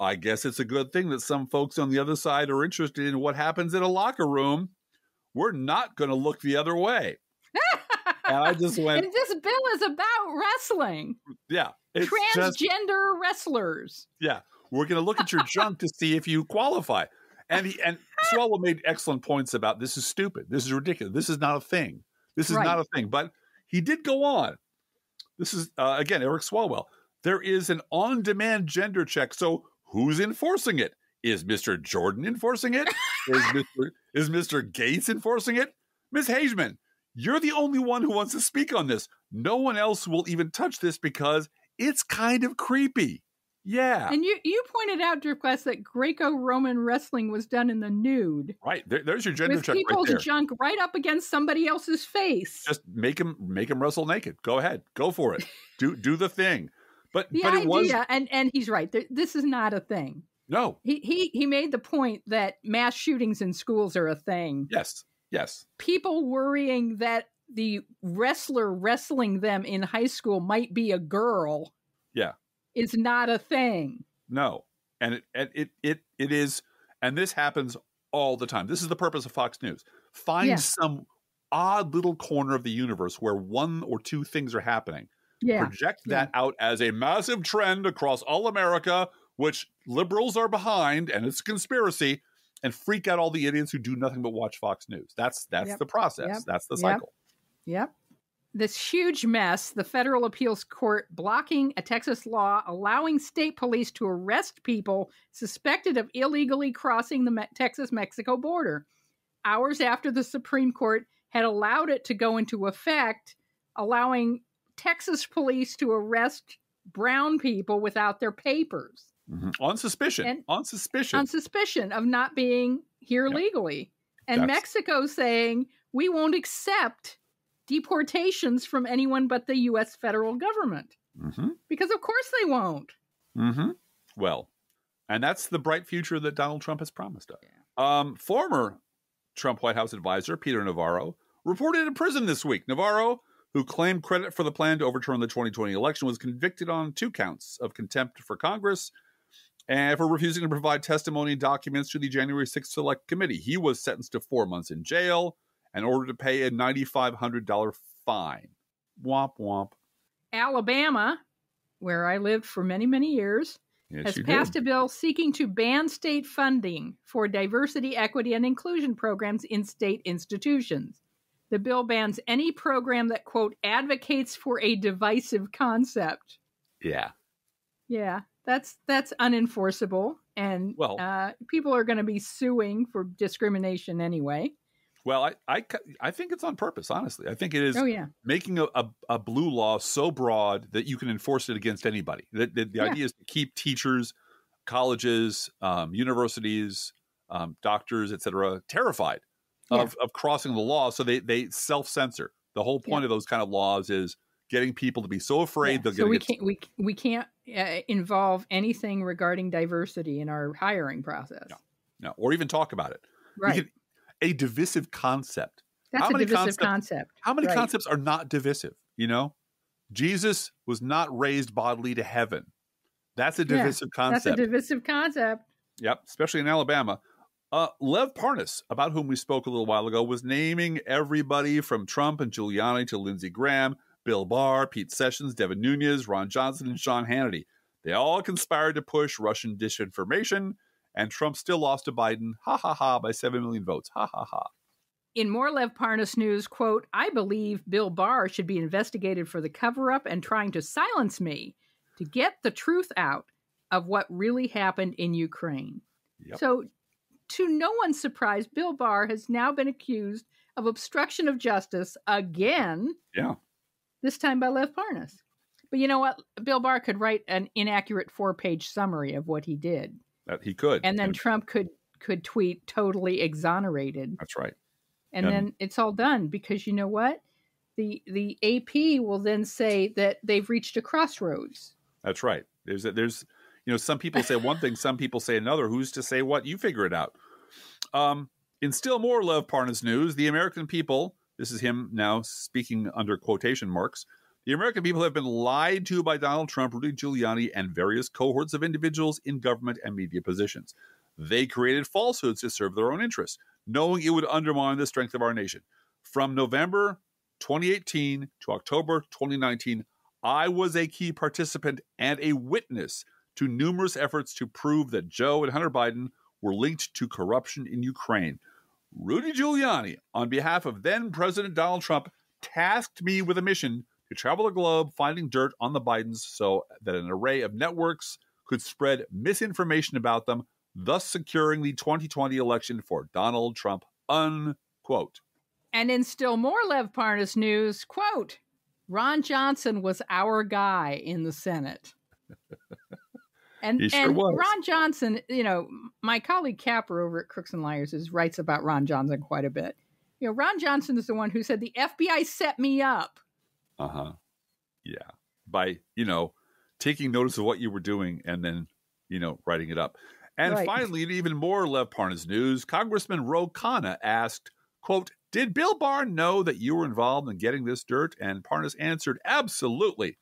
"I guess it's a good thing that some folks on the other side are interested in what happens in a locker room. We're not going to look the other way." [laughs] and I just went, and this bill is about wrestling. "Yeah, it's just- Transgender wrestlers. yeah, we're going to look at your [laughs] junk to see if you qualify." And he and Swalwell made excellent points about this is stupid. This is ridiculous. This is not a thing. This is Right. not a thing. But he did go on. This is uh, again Eric Swalwell. There is an on-demand gender check. So who's enforcing it? Is Mr. Jordan enforcing it? Is [laughs] Mr. is Mr. Gaetz enforcing it? Ms. Hageman, you're the only one who wants to speak on this. No one else will even touch this because it's kind of creepy. Yeah. And you, you pointed out, Quest, that Greco-Roman wrestling was done in the nude. Right. There, there's your gender with check right people's there. junk right up against somebody else's face. Just make him make him wrestle naked. Go ahead. Go for it. [laughs] do do the thing. But the but idea, it was and and he's right. There, this is not a thing. no. He he he made the point that mass shootings in schools are a thing. Yes. Yes. People worrying that the wrestler wrestling them in high school might be a girl Yeah. Is not a thing. No. And it and it it it is and this happens all the time. This is the purpose of Fox News. Find Yeah. some odd little corner of the universe where one or two things are happening. Yeah. Project that out as a massive trend across all America, which liberals are behind, and it's a conspiracy, and freak out all the idiots who do nothing but watch Fox News. That's that's Yep. the process. Yep. That's the Yep. cycle. Yep. This huge mess, the federal appeals court blocking a Texas law allowing state police to arrest people suspected of illegally crossing the Texas Mexico border. Hours after the Supreme Court had allowed it to go into effect, allowing Texas police to arrest brown people without their papers Mhm. On suspicion. And- on suspicion. on suspicion of not being here legally. And That's- Mexico saying we won't accept deportations from anyone but the US federal government. mm-hmm. Because of course they won't. Mm-hmm. Well, and that's the bright future that Donald Trump has promised us. Um, former Trump White House advisor Peter Navarro reported in prison this week. Navarro, who claimed credit for the plan to overturn the 2020 election, was convicted on two counts of contempt for Congress and for refusing to provide testimony and documents to the January 6th Select Committee. He was sentenced to four months in jail and ordered to pay a $9,500 fine. Womp womp. Alabama, where I lived for many, many years, Yes, has passed did. a bill seeking to ban state funding for diversity, equity, and inclusion programs in state institutions. The bill bans any program that, quote, advocates for a divisive concept. Yeah. Yeah, that's that's unenforceable, and Well- uh, people are going to be suing for discrimination anyway. Well, I, I, I think it's on purpose, honestly. I think it is Oh, yeah. making a, a, a blue law so broad that you can enforce it against anybody. The, the, the Yeah. idea is to keep teachers, colleges, um, universities, um, doctors, etc., terrified of, of crossing the law. So they, they self censor. The whole point of those kind of laws is getting people to be so afraid they're so we get can't we we can't uh, involve anything regarding diversity in our hiring process. no, or even talk about it. Right. A divisive concept. That's How a many divisive concept- concept. How many Right. concepts are not divisive? You know, Jesus was not raised bodily to heaven. That's a Yeah, divisive concept. That's a divisive concept. Yep, especially in Alabama. Uh, Lev Parnas, about whom we spoke a little while ago, was naming everybody from Trump and Giuliani to Lindsey Graham, Bill Barr, Pete Sessions, Devin Nunes, Ron Johnson, and Sean Hannity. They all conspired to push Russian disinformation, and Trump still lost to Biden, ha ha ha, by 7 million votes. Ha ha ha. In more Lev Parnas news, quote, I believe Bill Barr should be investigated for the cover up and trying to silence me to get the truth out of what really happened in Ukraine. Yep. So, to no one's surprise, Bill Barr has now been accused of obstruction of justice again, Yeah. this time by Lev Parnas. But you know what? Bill Barr could write an inaccurate four page summary of what he did. That he could. And then Trump could could tweet totally exonerated. That's right. and And- then it's all done because you know what the the AP will then say that they've reached a crossroads. That's right. There's a, there's you know, some people say one thing, some people say another. Who's to say what? You figure it out. Um, in still more Lev Parnas news, the American people, this is him now speaking under quotation marks, the American people have been lied to by Donald Trump, Rudy Giuliani, and various cohorts of individuals in government and media positions. They created falsehoods to serve their own interests, knowing it would undermine the strength of our nation. From November 2018 to October 2019, I was a key participant and a witness to numerous efforts to prove that Joe and Hunter Biden were linked to corruption in Ukraine. Rudy Giuliani, on behalf of then President Donald Trump, tasked me with a mission to travel the globe finding dirt on the Bidens so that an array of networks could spread misinformation about them, thus securing the 2020 election for Donald Trump. Unquote. And in still more Lev Parnas news, quote, Ron Johnson was our guy in the Senate. [laughs] And, He sure and was. Ron Johnson, you know, my colleague Capper over at Crooks and Liars is writes about Ron Johnson quite a bit. You know, Ron Johnson is the one who said the FBI set me up. Uh huh. Yeah. By, you know, taking notice of what you were doing and then, you know, writing it up. And Right. finally, in even more Lev Parnas news, Congressman Ro Khanna asked, quote, Did Bill Barr know that you were involved in getting this dirt? And Parnas answered, Absolutely.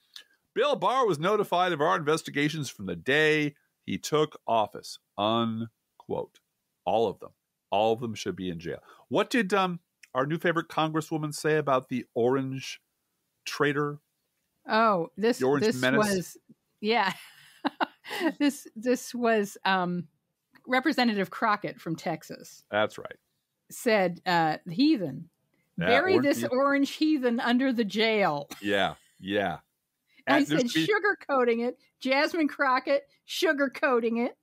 Bill Barr was notified of our investigations from the day he took office. Unquote. All of them. All of them should be in jail. What did um our new favorite congresswoman say about the orange traitor? Oh, this The Orange this Menace? was yeah. [laughs] this this was um Representative Crockett from Texas That's right. said uh heathen. Yeah, Bury this orange heathen under the jail. Yeah, yeah. [laughs] I And, there's said be- sugarcoating it. Jasmine Crockett sugarcoating it.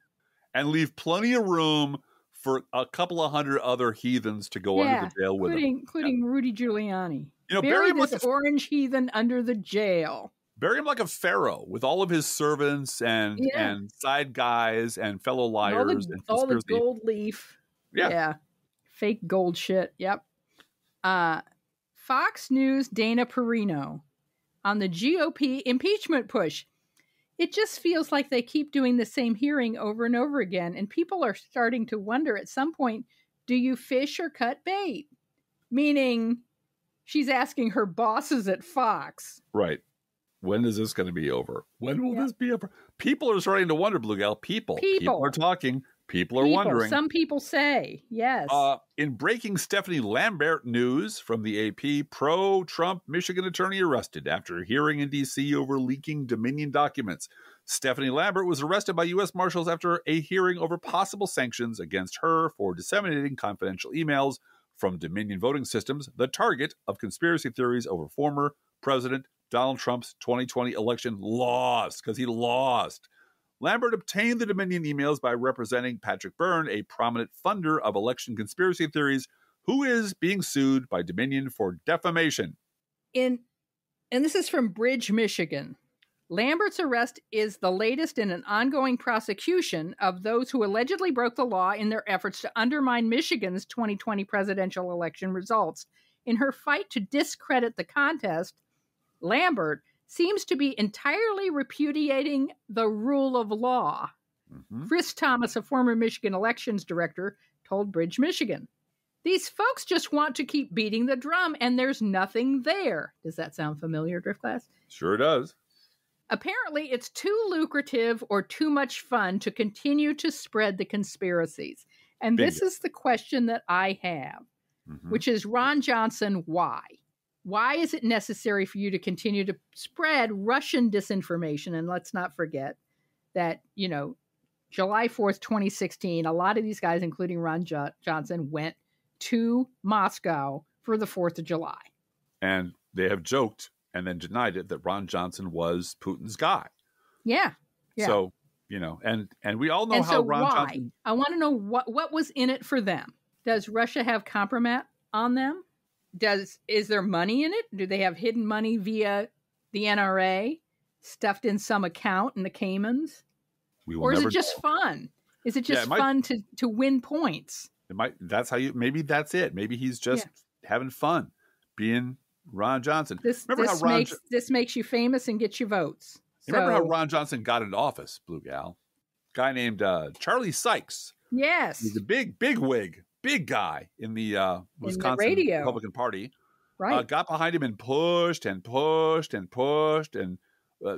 and leave plenty of room for a couple of hundred other heathens to go yeah, under the jail with including, him. including Rudy Giuliani. You know, bury bury him this like a- orange heathen under the jail. Bury him like a pharaoh with all of his servants and Yeah. and side guys and fellow all liars the, and all the gold leaf. Yeah. Fake gold shit. Yep. Uh, Fox News Dana Perino on the GOP impeachment push. It just feels like they keep doing the same hearing over and over again, and people are starting to wonder at some point do you fish or cut bait? Meaning, she's asking her bosses at Fox. Right. When is this going to be over? When will this be over? People are starting to wonder, Blue Gal. People. People. are talking. People are People, wondering. Some people say, yes. Uh, in breaking Stephanie Lambert news from the AP, pro Trump Michigan attorney arrested after a hearing in D.C. over leaking Dominion documents. Stephanie Lambert was arrested by U.S. Marshals after a hearing over possible sanctions against her for disseminating confidential emails from Dominion voting systems, the target of conspiracy theories over former President Donald Trump's 2020 election loss because he lost. Lambert obtained the Dominion emails by representing Patrick Byrne, a prominent funder of election conspiracy theories, who is being sued by Dominion for defamation. in and this is from Bridge, Michigan. Lambert's arrest is the latest in an ongoing prosecution of those who allegedly broke the law in their efforts to undermine Michigan's 2020 presidential election results. In her fight to discredit the contest, Lambert seems to be entirely repudiating the rule of law. Mm-hmm. Chris Thomas, a former Michigan elections director, told Bridge, Michigan. These folks just want to keep beating the drum, and there's nothing there. Does that sound familiar, Drift Class? Sure does. Apparently, it's too lucrative or too much fun to continue to spread the conspiracies. And this is the question that I have, mm-hmm. which is Ron Johnson, why? Why is it necessary for you to continue to spread Russian disinformation? And let's not forget that, you know, July 4th, 2016, a lot of these guys, including Ron jo- Johnson, went to Moscow for the 4th of July. And they have joked and then denied it that Ron Johnson was Putin's guy. Yeah. Yeah. So, you know, and and we all know and how so Ron why? Johnson I want to know what what was in it for them. Does Russia have compromat on them? Does is there money in it? Do they have hidden money via the NRA stuffed in some account in the Caymans? we will Or is it just know. fun? Is it Yeah, just it might- fun to to win points? It might that's how you maybe that's it. Maybe he's just having fun being Ron Johnson. This this makes this makes you famous and gets you votes. You remember how Ron Johnson got into office, Blue Gal? guy named uh, Charlie Sykes. Yes. He's a big, big wig, big guy in the uh, Wisconsin radio. Republican Party. Right. Uh, got behind him and pushed and pushed and pushed and uh,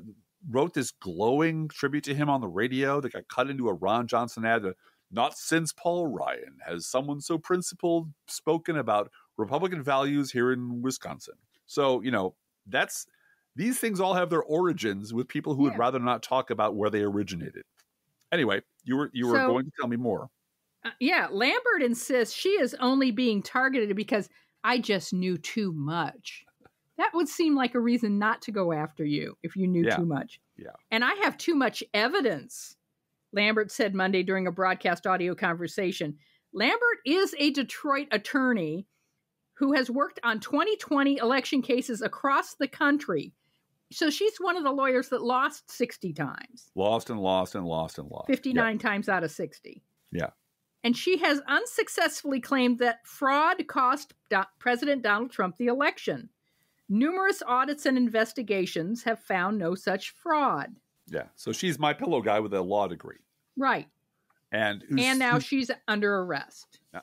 wrote this glowing tribute to him on the radio that got cut into a Ron Johnson ad. uh, Not since Paul Ryan has someone so principled spoken about Republican values here in Wisconsin. So, you know, that's these things all have their origins with people who would rather not talk about where they originated. Anyway, you were you were So- going to tell me more. Uh, yeah, Lambert insists she is only being targeted because I just knew too much. That would seem like a reason not to go after you if you knew Yeah. too much. Yeah. And I have too much evidence, Lambert said Monday during a broadcast audio conversation. Lambert is a Detroit attorney who has worked on 2020 election cases across the country. So she's one of the lawyers that lost 60 times, Lost and lost and lost and lost. 59 times out of 60. Yeah. And she has unsuccessfully claimed that fraud cost Do- President Donald Trump the election. Numerous audits and investigations have found no such fraud. Yeah. So she's my pillow guy with a law degree. Right. And and now she's under arrest. Uh,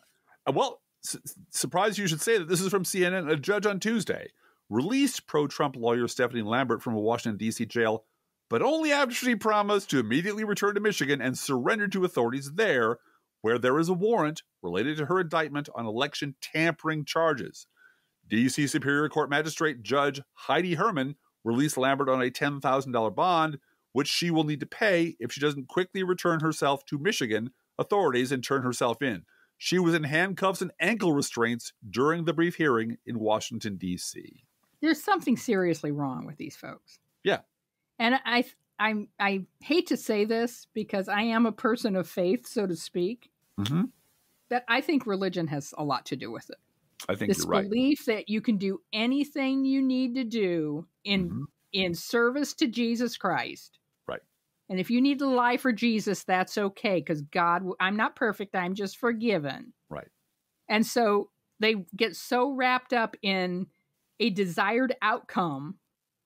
well, su- surprised you should say that this is from CNN. A judge on Tuesday released pro Trump lawyer Stephanie Lambert from a Washington, D.C. jail, but only after she promised to immediately return to Michigan and surrender to authorities there, where there is a warrant related to her indictment on election tampering charges. D.C. Superior Court Magistrate Judge Heidi Herman released Lambert on a $10,000 bond, which she will need to pay if she doesn't quickly return herself to Michigan authorities and turn herself in. She was in handcuffs and ankle restraints during the brief hearing in Washington, D.C. There's something seriously wrong with these folks. Yeah. And I I I hate to say this because I am a person of faith, so to speak, Mm-hmm. that I think religion has a lot to do with it. I think this you're right. belief that you can do anything you need to do in Mm-hmm. in service to Jesus Christ. And if you need to lie for Jesus, that's okay because God, I'm not perfect. I'm just forgiven. Right. And so they get so wrapped up in a desired outcome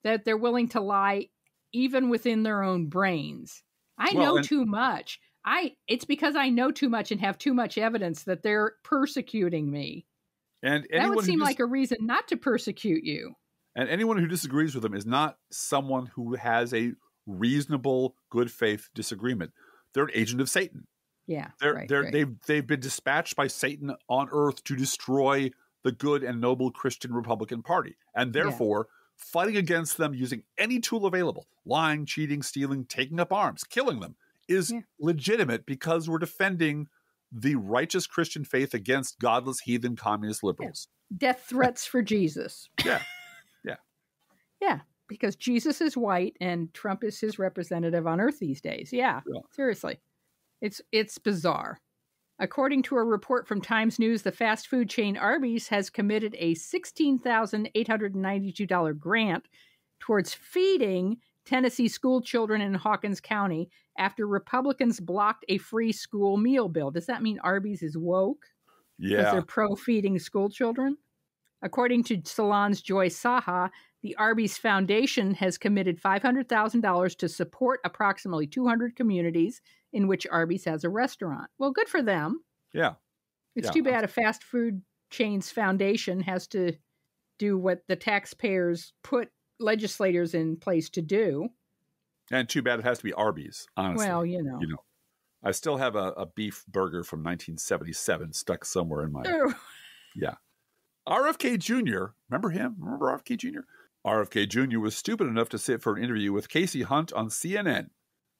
that they're willing to lie even within their own brains. I Well, know and- too much. I it's because I know too much and have too much evidence that they're persecuting me. And That would seem dis- like a reason not to persecute you. and anyone who disagrees with them is not someone who has a reasonable, good faith disagreement. They're an agent of Satan. Yeah. They're right, they're right. they've they've been dispatched by Satan on earth to destroy the good and noble Christian Republican Party, and Yeah. therefore fighting against them using any tool available, lying, cheating, stealing, taking up arms, killing them is legitimate because we're defending the righteous Christian faith against godless heathen communist liberals. Death threats for Jesus. Yeah. Yeah. [laughs] Yeah, because Jesus is white and Trump is his representative on earth these days. Yeah, seriously. It's it's bizarre. According to a report from Times News, the fast food chain Arby's has committed a $16,892 grant towards feeding Tennessee school children in Hawkins County after Republicans blocked a free school meal bill. Does that mean Arby's is woke? Because Yeah. they're pro feeding school children? According to Salon's Joy Saha, the Arby's Foundation has committed $500,000 to support approximately 200 communities in which Arby's has a restaurant. Well, good for them. Yeah. It's Yeah. too bad a fast food chain's foundation has to do what the taxpayers put legislators in place to do. And too bad it has to be Arby's, honestly. Well, you know. You know. I still have a, a beef burger from 1977 stuck somewhere in my. [laughs] Yeah. RFK Jr., remember him? Remember RFK Jr.? RFK Jr. was stupid enough to sit for an interview with Kasie Hunt on CNN.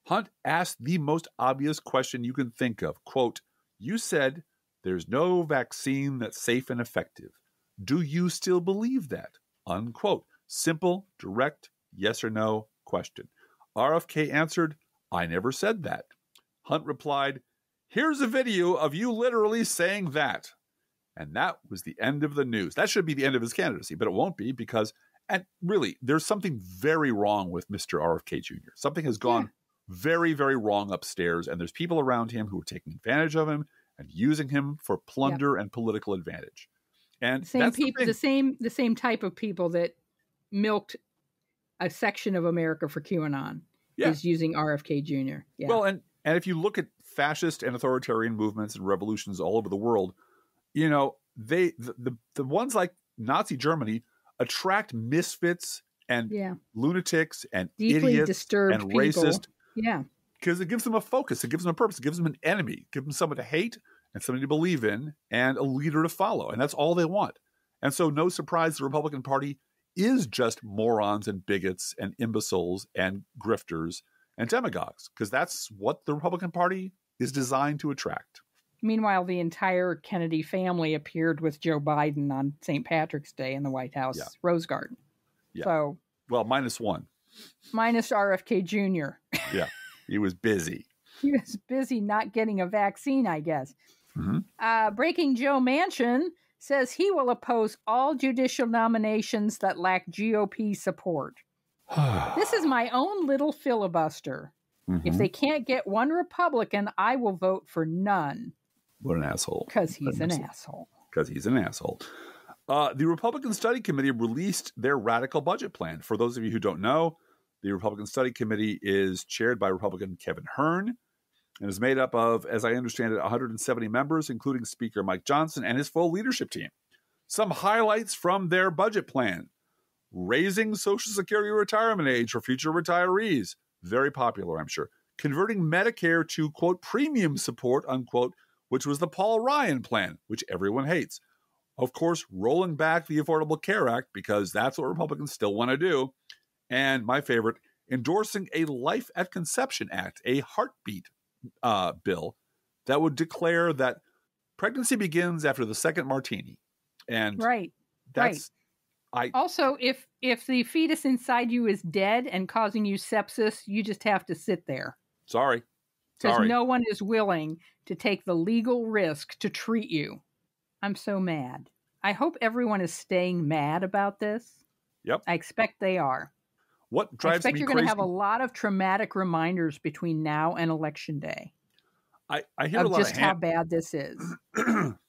Hunt asked the most obvious question you can think of. Quote, You said there's no vaccine that's safe and effective. Do you still believe that? Unquote. Simple, direct, yes or no question. RFK answered, I never said that. Hunt replied, Here's a video of you literally saying that. And that was the end of the news. That should be the end of his candidacy, but it won't be because, and really, there's something very wrong with Mr. RFK Jr. Something has gone very, very wrong upstairs, and there's people around him who are taking advantage of him and using him for plunder and political advantage. And Same that's the people, thing. the same the same type of people that milked a section of America for QAnon Yeah. is using RFK Jr. Yeah. Well, and And if you look at fascist and authoritarian movements and revolutions all over the world, you know, they the the, the ones like Nazi Germany attract misfits and Yeah. lunatics and Deeply idiots disturbed and people. racist Yeah. because it gives them a focus, it gives them a purpose, it gives them an enemy, it gives them someone to hate and somebody to believe in and a leader to follow. And that's all they want. And so, no surprise, the Republican Party is just morons and bigots and imbeciles and grifters and demagogues because that's what the Republican Party is designed to attract. Meanwhile, the entire Kennedy family appeared with Joe Biden on St. Patrick's Day in the White House Yeah. Rose Garden. Yeah. So Well, minus one. minus RFK Jr. [laughs] Yeah. he was busy. he was busy not getting a vaccine, I guess. Mhm. Uh, Breaking Joe Manchin says he will oppose all judicial nominations that lack GOP support. [sighs] this is my own little filibuster. If Mhm. they can't get one Republican, I will vote for none What an asshole. because he's an asshole. because he's an asshole. Uh, the Republican Study Committee released their radical budget plan. For those of you who don't know, the Republican Study Committee is chaired by Republican Kevin Hern and is made up of, as I understand it, 170 members, including Speaker Mike Johnson and his full leadership team. Some highlights from their budget plan raising Social Security retirement age for future retirees. Very popular, I'm sure. Converting Medicare to, quote, premium support, unquote, which was the Paul Ryan plan, which everyone hates. Of course, rolling back the Affordable Care Act because that's what Republicans still want to do. And my favorite, endorsing a Life at Conception Act, a heartbeat uh, bill that would declare that pregnancy begins after the second martini. And Right. that's, I, Also, if if the fetus inside you is dead and causing you sepsis, you just have to sit there sorry. Because no one is willing to take the legal risk to treat you. I'm so mad. I hope everyone is staying mad about this. Yep. I expect they are. What drives I expect me you're going to have a lot of traumatic reminders between now and election day I, I hear a of lot just of how bad this is. [clears throat]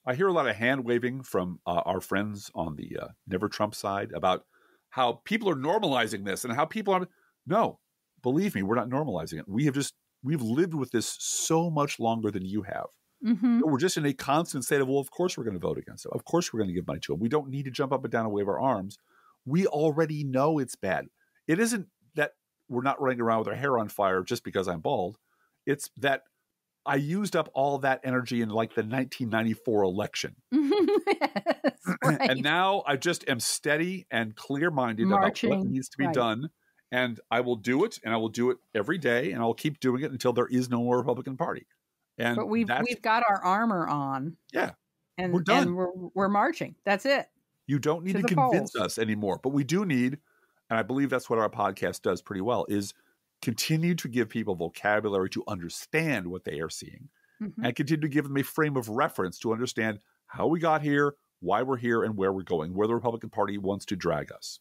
I hear a lot of hand waving from uh, our friends on the uh, Never Trump side about how people are normalizing this and how people are. No, believe me, we're not normalizing it. We have just we've lived with this so much longer than you have. hmm We're just in a constant state of, well, of course we're going to vote against it. Of course we're going to give money to it. We don't need to jump up and down and wave our arms. We already know it's bad. It isn't that we're not running around with our hair on fire just because I'm bald. It's that I used up all that energy in like the 1994 election. [laughs] [clears throat] and now I just am steady and clear minded about what needs to be right. done. And I will do it and I will do it every day and I'll keep doing it until there is no more Republican Party. And but we've we've got our armor on. Yeah. And We're done. and we're we're marching. That's it. You don't need to to, convince polls. us anymore, but we do need, and I believe that's what our podcast does pretty well, is continue to give people vocabulary to understand what they are seeing Mhm. and continue to give them a frame of reference to understand how we got here, why we're here, and where we're going, where the Republican Party wants to drag us.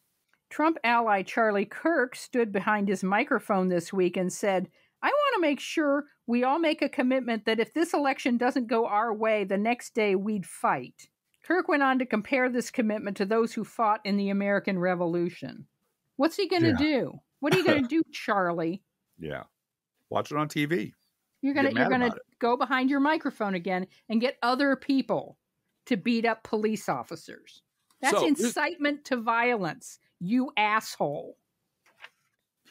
Trump ally Charlie Kirk stood behind his microphone this week and said, I want to make sure we all make a commitment that if this election doesn't go our way, the next day we'd fight. Kirk went on to compare this commitment to those who fought in the American Revolution. What's he going to Yeah. do? What are you going to do, Charlie? Yeah. Watch it on TV. You're gonna you're gonna go behind your microphone again and get other people to beat up police officers. That's So, incitement to violence, you asshole.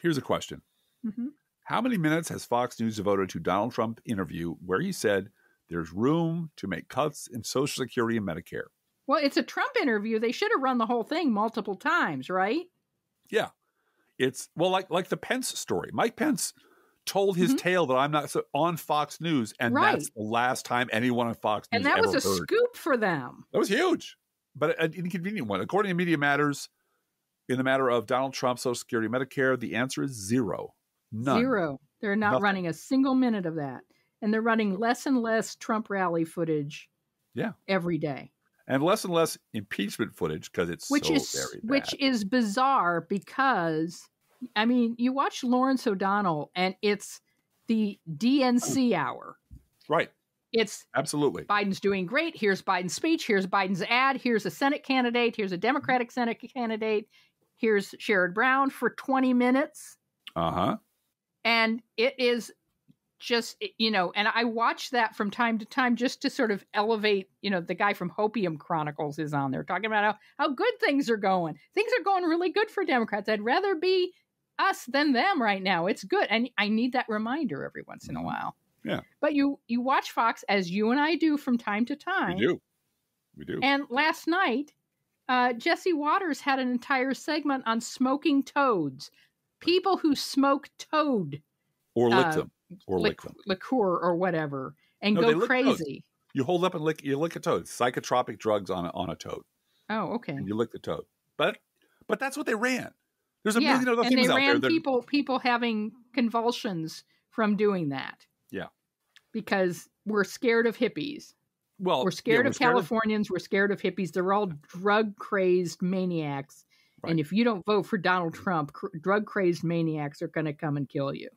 Here's a question Mhm. How many minutes has Fox News devoted to Donald Trump interview where he said there's room to make cuts in Social Security and Medicare? Well, it's a Trump interview. They should have run the whole thing multiple times, right? Yeah. It's well like like the Pence story. Mike Pence told his tale that I'm not so, on Fox News, and Mm-hmm. Right. that's the last time anyone on Fox News And that was a heard. scoop for them. That was huge, but an inconvenient one. According to Media Matters, in the matter of Donald Trump, Social Security, Medicare, the answer is zero. None. Zero. They're not Nothing. running a single minute of that. And they're running less and less Trump rally footage Yeah. every day. And less and less impeachment footage because it's which so is very bad. which is bizarre because I mean, you watch Lawrence O'Donnell and it's the DNC hour. right. It's Absolutely. Biden's doing great. Here's Biden's speech. Here's Biden's ad. Here's a Senate candidate. Here's a Democratic Senate candidate. Here's Sherrod Brown for 20 minutes. Uh huh. And it is just you know and i watch that from time to time just to sort of elevate you know the guy from hopium chronicles is on there talking about how, how good things are going things are going really good for democrats i'd rather be us than them right now it's good and i need that reminder every once in a while Yeah, but you you watch fox as you and i do from time to time we do. We do. and last night uh, jesse watters had an entire segment on smoking toads people who smoke toad or lick uh, them. Or lick them. liqueur or whatever and No, go lick crazy. You hold up and lick. You lick a toad. Psychotropic drugs on a, on a toad, Oh, okay. and you lick the toad. But but that's what they ran. There's a yeah, million other and things they ran there. People people having convulsions from doing that yeah. because we're scared of hippies. Well, we're yeah, scared we're of scared of- Californians. we're scared of hippies. They're all drug crazed maniacs. And if you don't vote for Donald Trump, cr- drug crazed maniacs are going to come and kill you.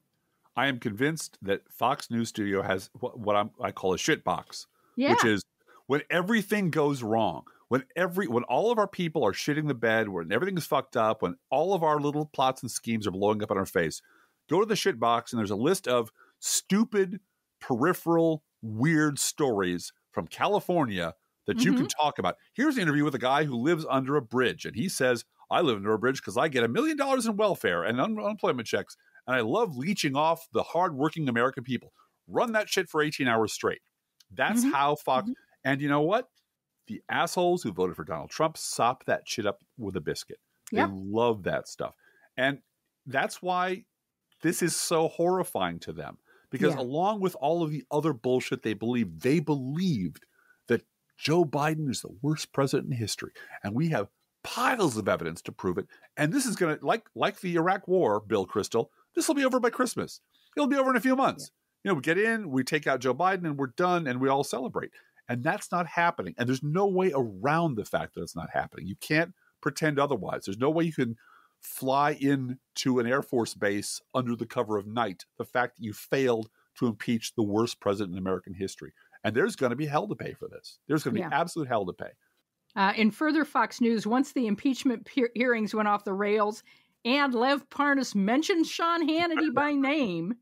I am convinced that Fox News Studio has what, what I'm, I call a shit box, Yeah. which is when everything goes wrong, when every when all of our people are shitting the bed, when everything is fucked up, when all of our little plots and schemes are blowing up in our face, go to the shit box and there's a list of stupid, peripheral, weird stories from California that you can Mm-hmm. talk about. Here's an interview with a guy who lives under a bridge, and he says, "I live under a bridge because I get a million dollars in welfare and un- unemployment checks." and I love leeching off the hardworking American people. Run that shit for 18 hours straight. That's Mm-hmm. how Fox. And you know what? The assholes who voted for Donald Trump sop that shit up with a biscuit. Yep. They love that stuff. And that's why this is so horrifying to them. Because Yeah. along with all of the other bullshit they believe, they believed that Joe Biden is the worst president in history. And we have piles of evidence to prove it. And this is going to, like, like the Iraq War, Bill Kristol, this will be over by Christmas. It'll be over in a few months. You know, we get in, we take out Joe Biden, and we're done, and we all celebrate. And that's not happening. And there's no way around the fact that it's not happening. You can't pretend otherwise. There's no way you can fly in to an Air Force base under the cover of night. The fact that you failed to impeach the worst president in American history. And there's going to be hell to pay for this. There's going to be absolute hell to pay. Uh, in further Fox News, once the impeachment pe- hearings went off the rails and Lev Parnas mentioned Sean Hannity by [laughs] name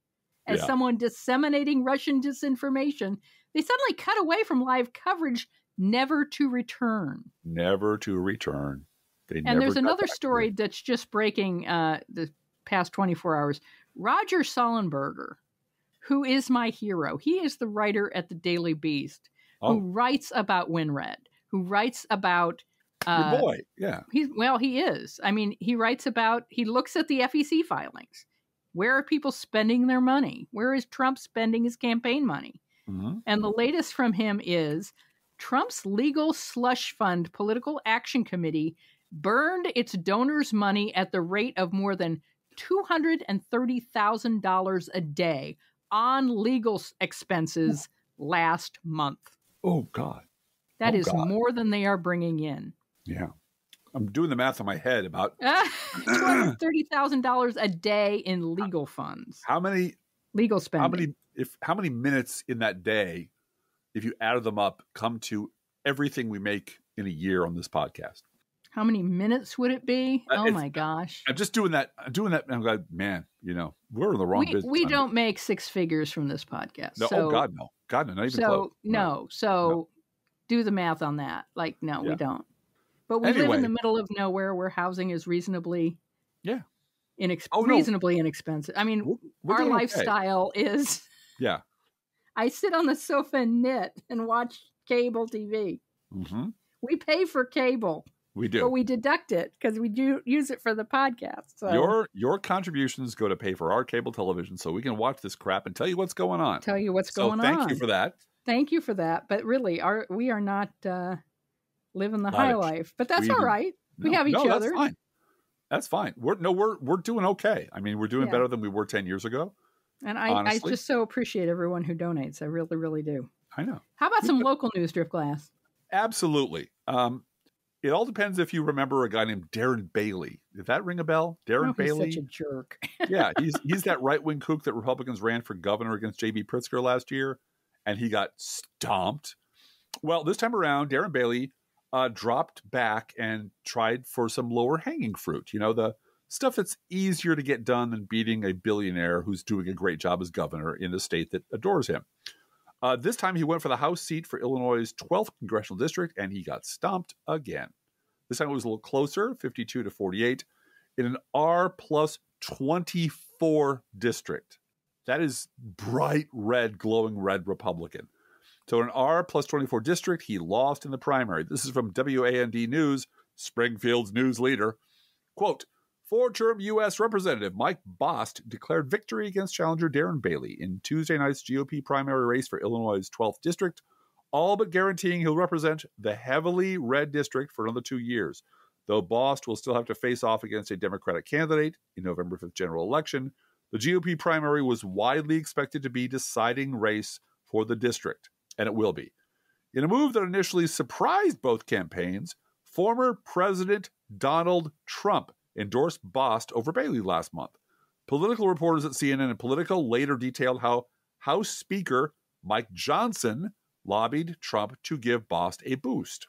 as Yeah. someone disseminating Russian disinformation, they suddenly cut away from live coverage, never to return. Never to return. They And there's another story that's just breaking uh, the past 24 hours. Roger Sollenberger, who is my hero, he is the writer at the Daily Beast Oh. who writes about WinRed, who writes about. Uh, Your boy, yeah. He's well, he is. I mean, he writes about. He looks at the FEC filings. Where are people spending their money? Where is Trump spending his campaign money? Mhm. And the latest from him is Trump's legal slush fund political action committee burned its donors' money at the rate of more than $230,000 a day on legal expenses last month. Oh, God. That Oh, is God. more than they are bringing in. Yeah. I'm doing the math in my head about [laughs] [clears throat] $230,000 a day in legal funds. how many Legal spending. how many if how many minutes in that day, if you added them up, come to everything we make in a year on this podcast. How many minutes would it be? Uh, oh my gosh. I'm just doing that. I'm doing that. I'm glad, man. You know, we're in the wrong We, business. we don't make six figures from this podcast. No, so, oh God, no. God, no, not even so close. no. So do the math on that. Like, no, Yeah. we don't. But we live in the middle of nowhere where housing is reasonably Yeah. inex- Oh, no. reasonably inexpensive. I mean, we're our doing okay. lifestyle is [laughs] Yeah. I sit on the sofa and knit and watch cable TV. hmm We pay for cable, We do. but we deduct it because we do use it for the podcast. So Your your contributions go to pay for our cable television, so we can watch this crap and tell you what's going on. tell you what's so going thank on. Thank you for that. Thank you for that. But really, our we are not uh, living the Not high life. But that's we all do- we have each no, other. That's fine. That's fine. We're no, we're we're doing okay. I mean, we're doing Yeah. better than we were ten years ago. And I, I just so appreciate everyone who donates. I really, really do. I know. How about some local news, Drift Glass? Absolutely. Um, it all depends if you remember a guy named Darren Bailey. Did that ring a bell? Darren Oh, Bailey. such a jerk. yeah, [laughs] he's he's that right wing kook that Republicans ran for governor against J.B. Pritzker last year, and he got stomped. Well, this time around, Darren Bailey uh, dropped back and tried for some lower hanging fruit. You know, the stuff that's easier to get done than beating a billionaire who's doing a great job as governor in a state that adores him. Uh, this time he went for the House seat for Illinois' 12th congressional district, and he got stomped again. This time it was a little closer, 52 to 48, in an R plus 24 district. That is bright red, glowing red Republican. So in an R plus 24 district, he lost in the primary. This is from WAND News, Springfield's news leader. Quote, Four-term U.S. Representative Mike Bost declared victory against challenger Darren Bailey in Tuesday night's GOP primary race for Illinois' 12th district, all but guaranteeing he'll represent the heavily red district for another two years. Though Bost will still have to face off against a Democratic candidate in November 5th general election, the GOP primary was widely expected to be deciding race for the district, and it will be. In a move that initially surprised both campaigns, former President Donald Trump endorsed Bost over Bailey last month. Political reporters at CNN and Politico later detailed how House Speaker Mike Johnson lobbied Trump to give Bost a boost.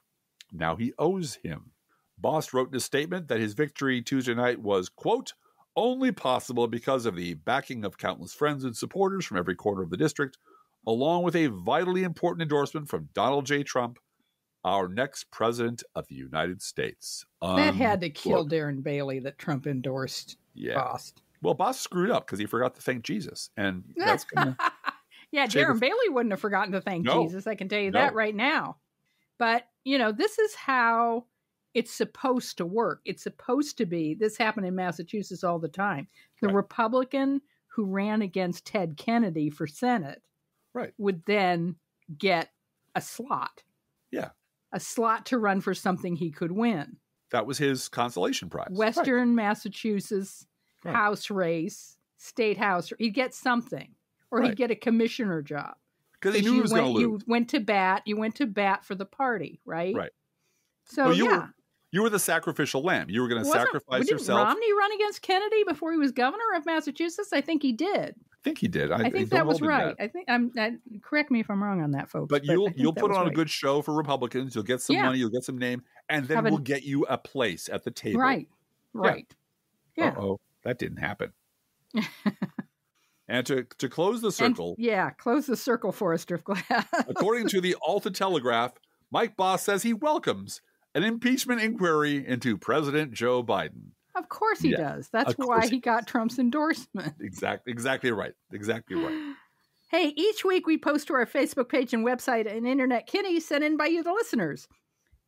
Now he owes him. Bost wrote in a statement that his victory Tuesday night was, quote, only possible because of the backing of countless friends and supporters from every corner of the district, along with a vitally important endorsement from Donald J. Trump, our next president of the United States. that had to um, kill Unquote. Darren Bailey that Trump endorsed Yeah. Bost. Well, Bost screwed up because he forgot to thank Jesus, and that's [laughs] gonna, Yeah, Darren his- Bailey wouldn't have forgotten to thank No. Jesus. I can tell you No. that right now. But, you know, this is how it's supposed to work. It's supposed to be. This happened in Massachusetts all the time. The Republican who ran against Ted Kennedy for Senate right. would then get a slot, yeah, a slot to run for something he could win. that was his consolation prize. Western Massachusetts Right. House race, state house. He'd get something, or Right. he'd get a commissioner job. 'Cause he knew you he was gonna went, lose. You went to bat. You went to bat for the party, right? Right. So Well, you yeah, were you were the sacrificial lamb. You were going to sacrifice didn't yourself. Romney run against Kennedy before he was governor of Massachusetts? I think he did. I think he did. I, I, think that was hold him to right. I think I'm. I, correct me if I'm wrong on that, folks. But I you'll you'll put on a good show for Republicans. You'll get some Yeah. money. You'll get some name, and then Have we'll get you a place at the table. Right. Right. Yeah. Oh, that didn't happen. [laughs] and to to close the And- circle, yeah, close the circle for us, Driftglass. according to the Alton Telegraph, Mike Bost says he welcomes an impeachment inquiry into President Joe Biden. of course he Yeah, does. That's why he got Trump's endorsement. Exactly, exactly right. Exactly right. [gasps] Hey, each week we post to our Facebook page and website an internet kitty sent in by you, the listeners.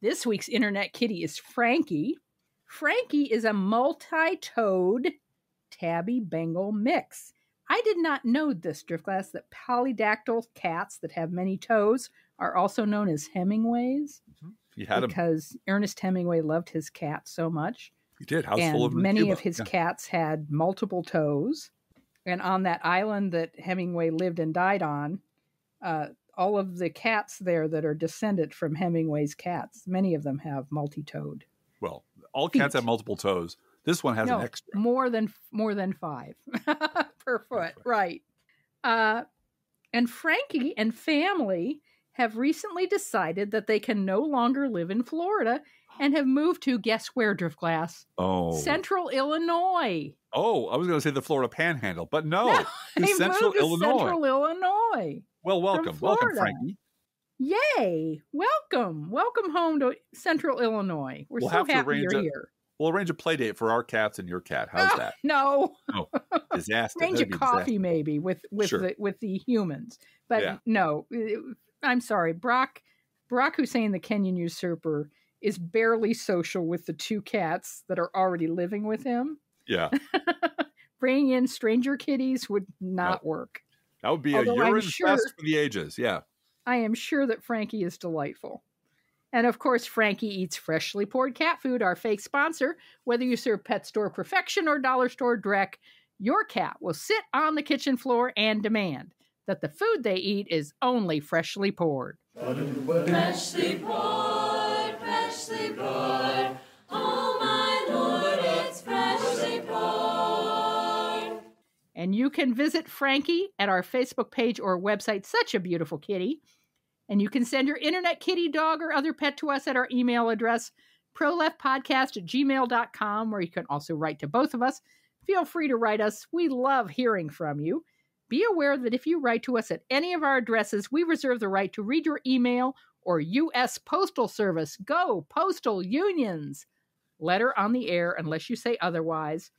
This week's internet kitty is Frankie. Frankie is a multi toed tabby Bengal mix. I did not know this, Driftglass, that polydactyl cats that have many toes are also known as Hemingways mm-hmm. He had him. because Ernest Hemingway loved his cat so much. He did. House and full of many Cuba. of his Yeah. cats had multiple toes. And on that island that Hemingway lived and died on, uh, all of the cats there that are descended from Hemingway's cats, many of them have multi-toed. Well, all cats have multiple toes. This one has no, an extra. more than more than five [laughs] per foot, right? Uh, and Frankie and family have recently decided that they can no longer live in Florida and have moved to guess where, Driftglass? Oh, Central Illinois. oh, I was going to say the Florida Panhandle, but no, They Central moved to Illinois. Central Illinois. well, welcome, welcome. Frankie. Yay! Welcome, welcome home to Central Illinois. We're we'll so happy arrange you're a, here. We'll arrange a play date for our cats and your cat. How's ah, that? [laughs] No, Oh, [laughs] disaster. range That'd of coffee disaster. maybe with with Sure. the with the humans, but Yeah. no. I'm sorry, Brock. Brock Hussein, the Kenyan usurper, is barely social with the two cats that are already living with him. Yeah, [laughs] Bringing in stranger kitties would not work. that would be a Although I'm urine sure- fest for the ages. Yeah. I am sure that Frankie is delightful. And of course, Frankie eats freshly poured cat food, our fake sponsor. Whether you serve Pet Store Perfection or Dollar Store Dreck, your cat will sit on the kitchen floor and demand that the food they eat is only freshly poured. Freshly poured, freshly poured. Oh my lord, it's freshly poured. And you can visit Frankie at our Facebook page or website, Such a Beautiful Kitty. And you can send your internet kitty, dog, or other pet to us at our email address, proleftpodcast at gmail.com, where you can also write to both of us. Feel free to write us. We love hearing from you. Be aware that if you write to us at any of our addresses, we reserve the right to read your email or U.S. Postal Service. Go, postal unions! Letter on the air unless you say otherwise.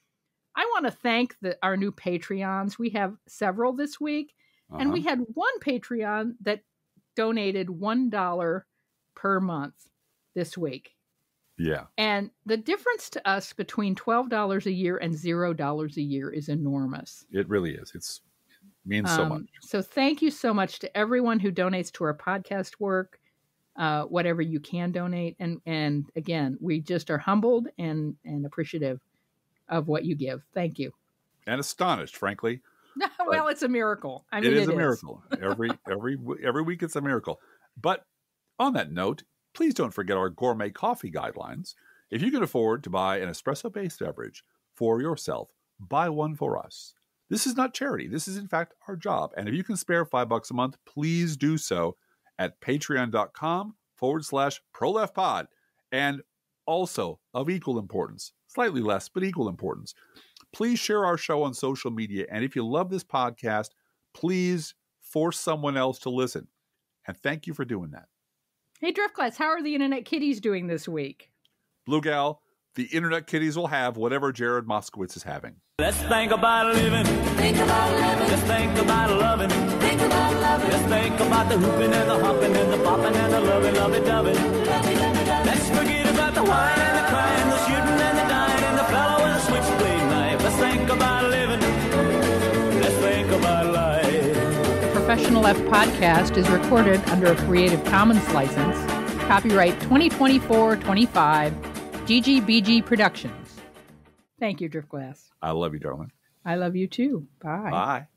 I want to thank the, our new Patreons. We have several this week, and we Uh-huh. had one Patreon that donated $1 per month this week. Yeah. And the difference to us between $12 a year and $0 a year is enormous. It really is. It's it means so Um, much. So thank you so much to everyone who donates to our podcast work, uh, whatever you can donate. And and again, we just are humbled and and appreciative of what you give. Thank you. And astonished, frankly. [laughs] well, it's a miracle. I mean, it is a miracle. every every every week it's a miracle. But on that note, please don't forget our gourmet coffee guidelines. If you can afford to buy an espresso-based beverage for yourself, buy one for us. This is not charity. This is in fact our job. And if you can spare five bucks a month, please do so at patreon.com forward slash proleftpod. And also of equal importance, slightly less, but equal importance, please share our show on social media. And if you love this podcast, please force someone else to listen. And thank you for doing that. Hey, Driftglass, how are the Internet Kitties doing this week? Blue Gal, the Internet Kitties will have whatever Jared Moskowitz is having. Let's think about living. Think about living. Let's think about loving. Think about loving. Let's think about the hooping and the hopping and the bopping and the loving, loving, loving. Let's forget about the wine and the crying, the shooting and the dying, and the fellow with the switchblade knife. Let's think about living. Let's think about life. The Professional Left podcast is recorded under a Creative Commons license. Copyright 2024 25, GGBG Productions. Thank you, Driftglass. I love you, darling. I love you too. Bye. Bye.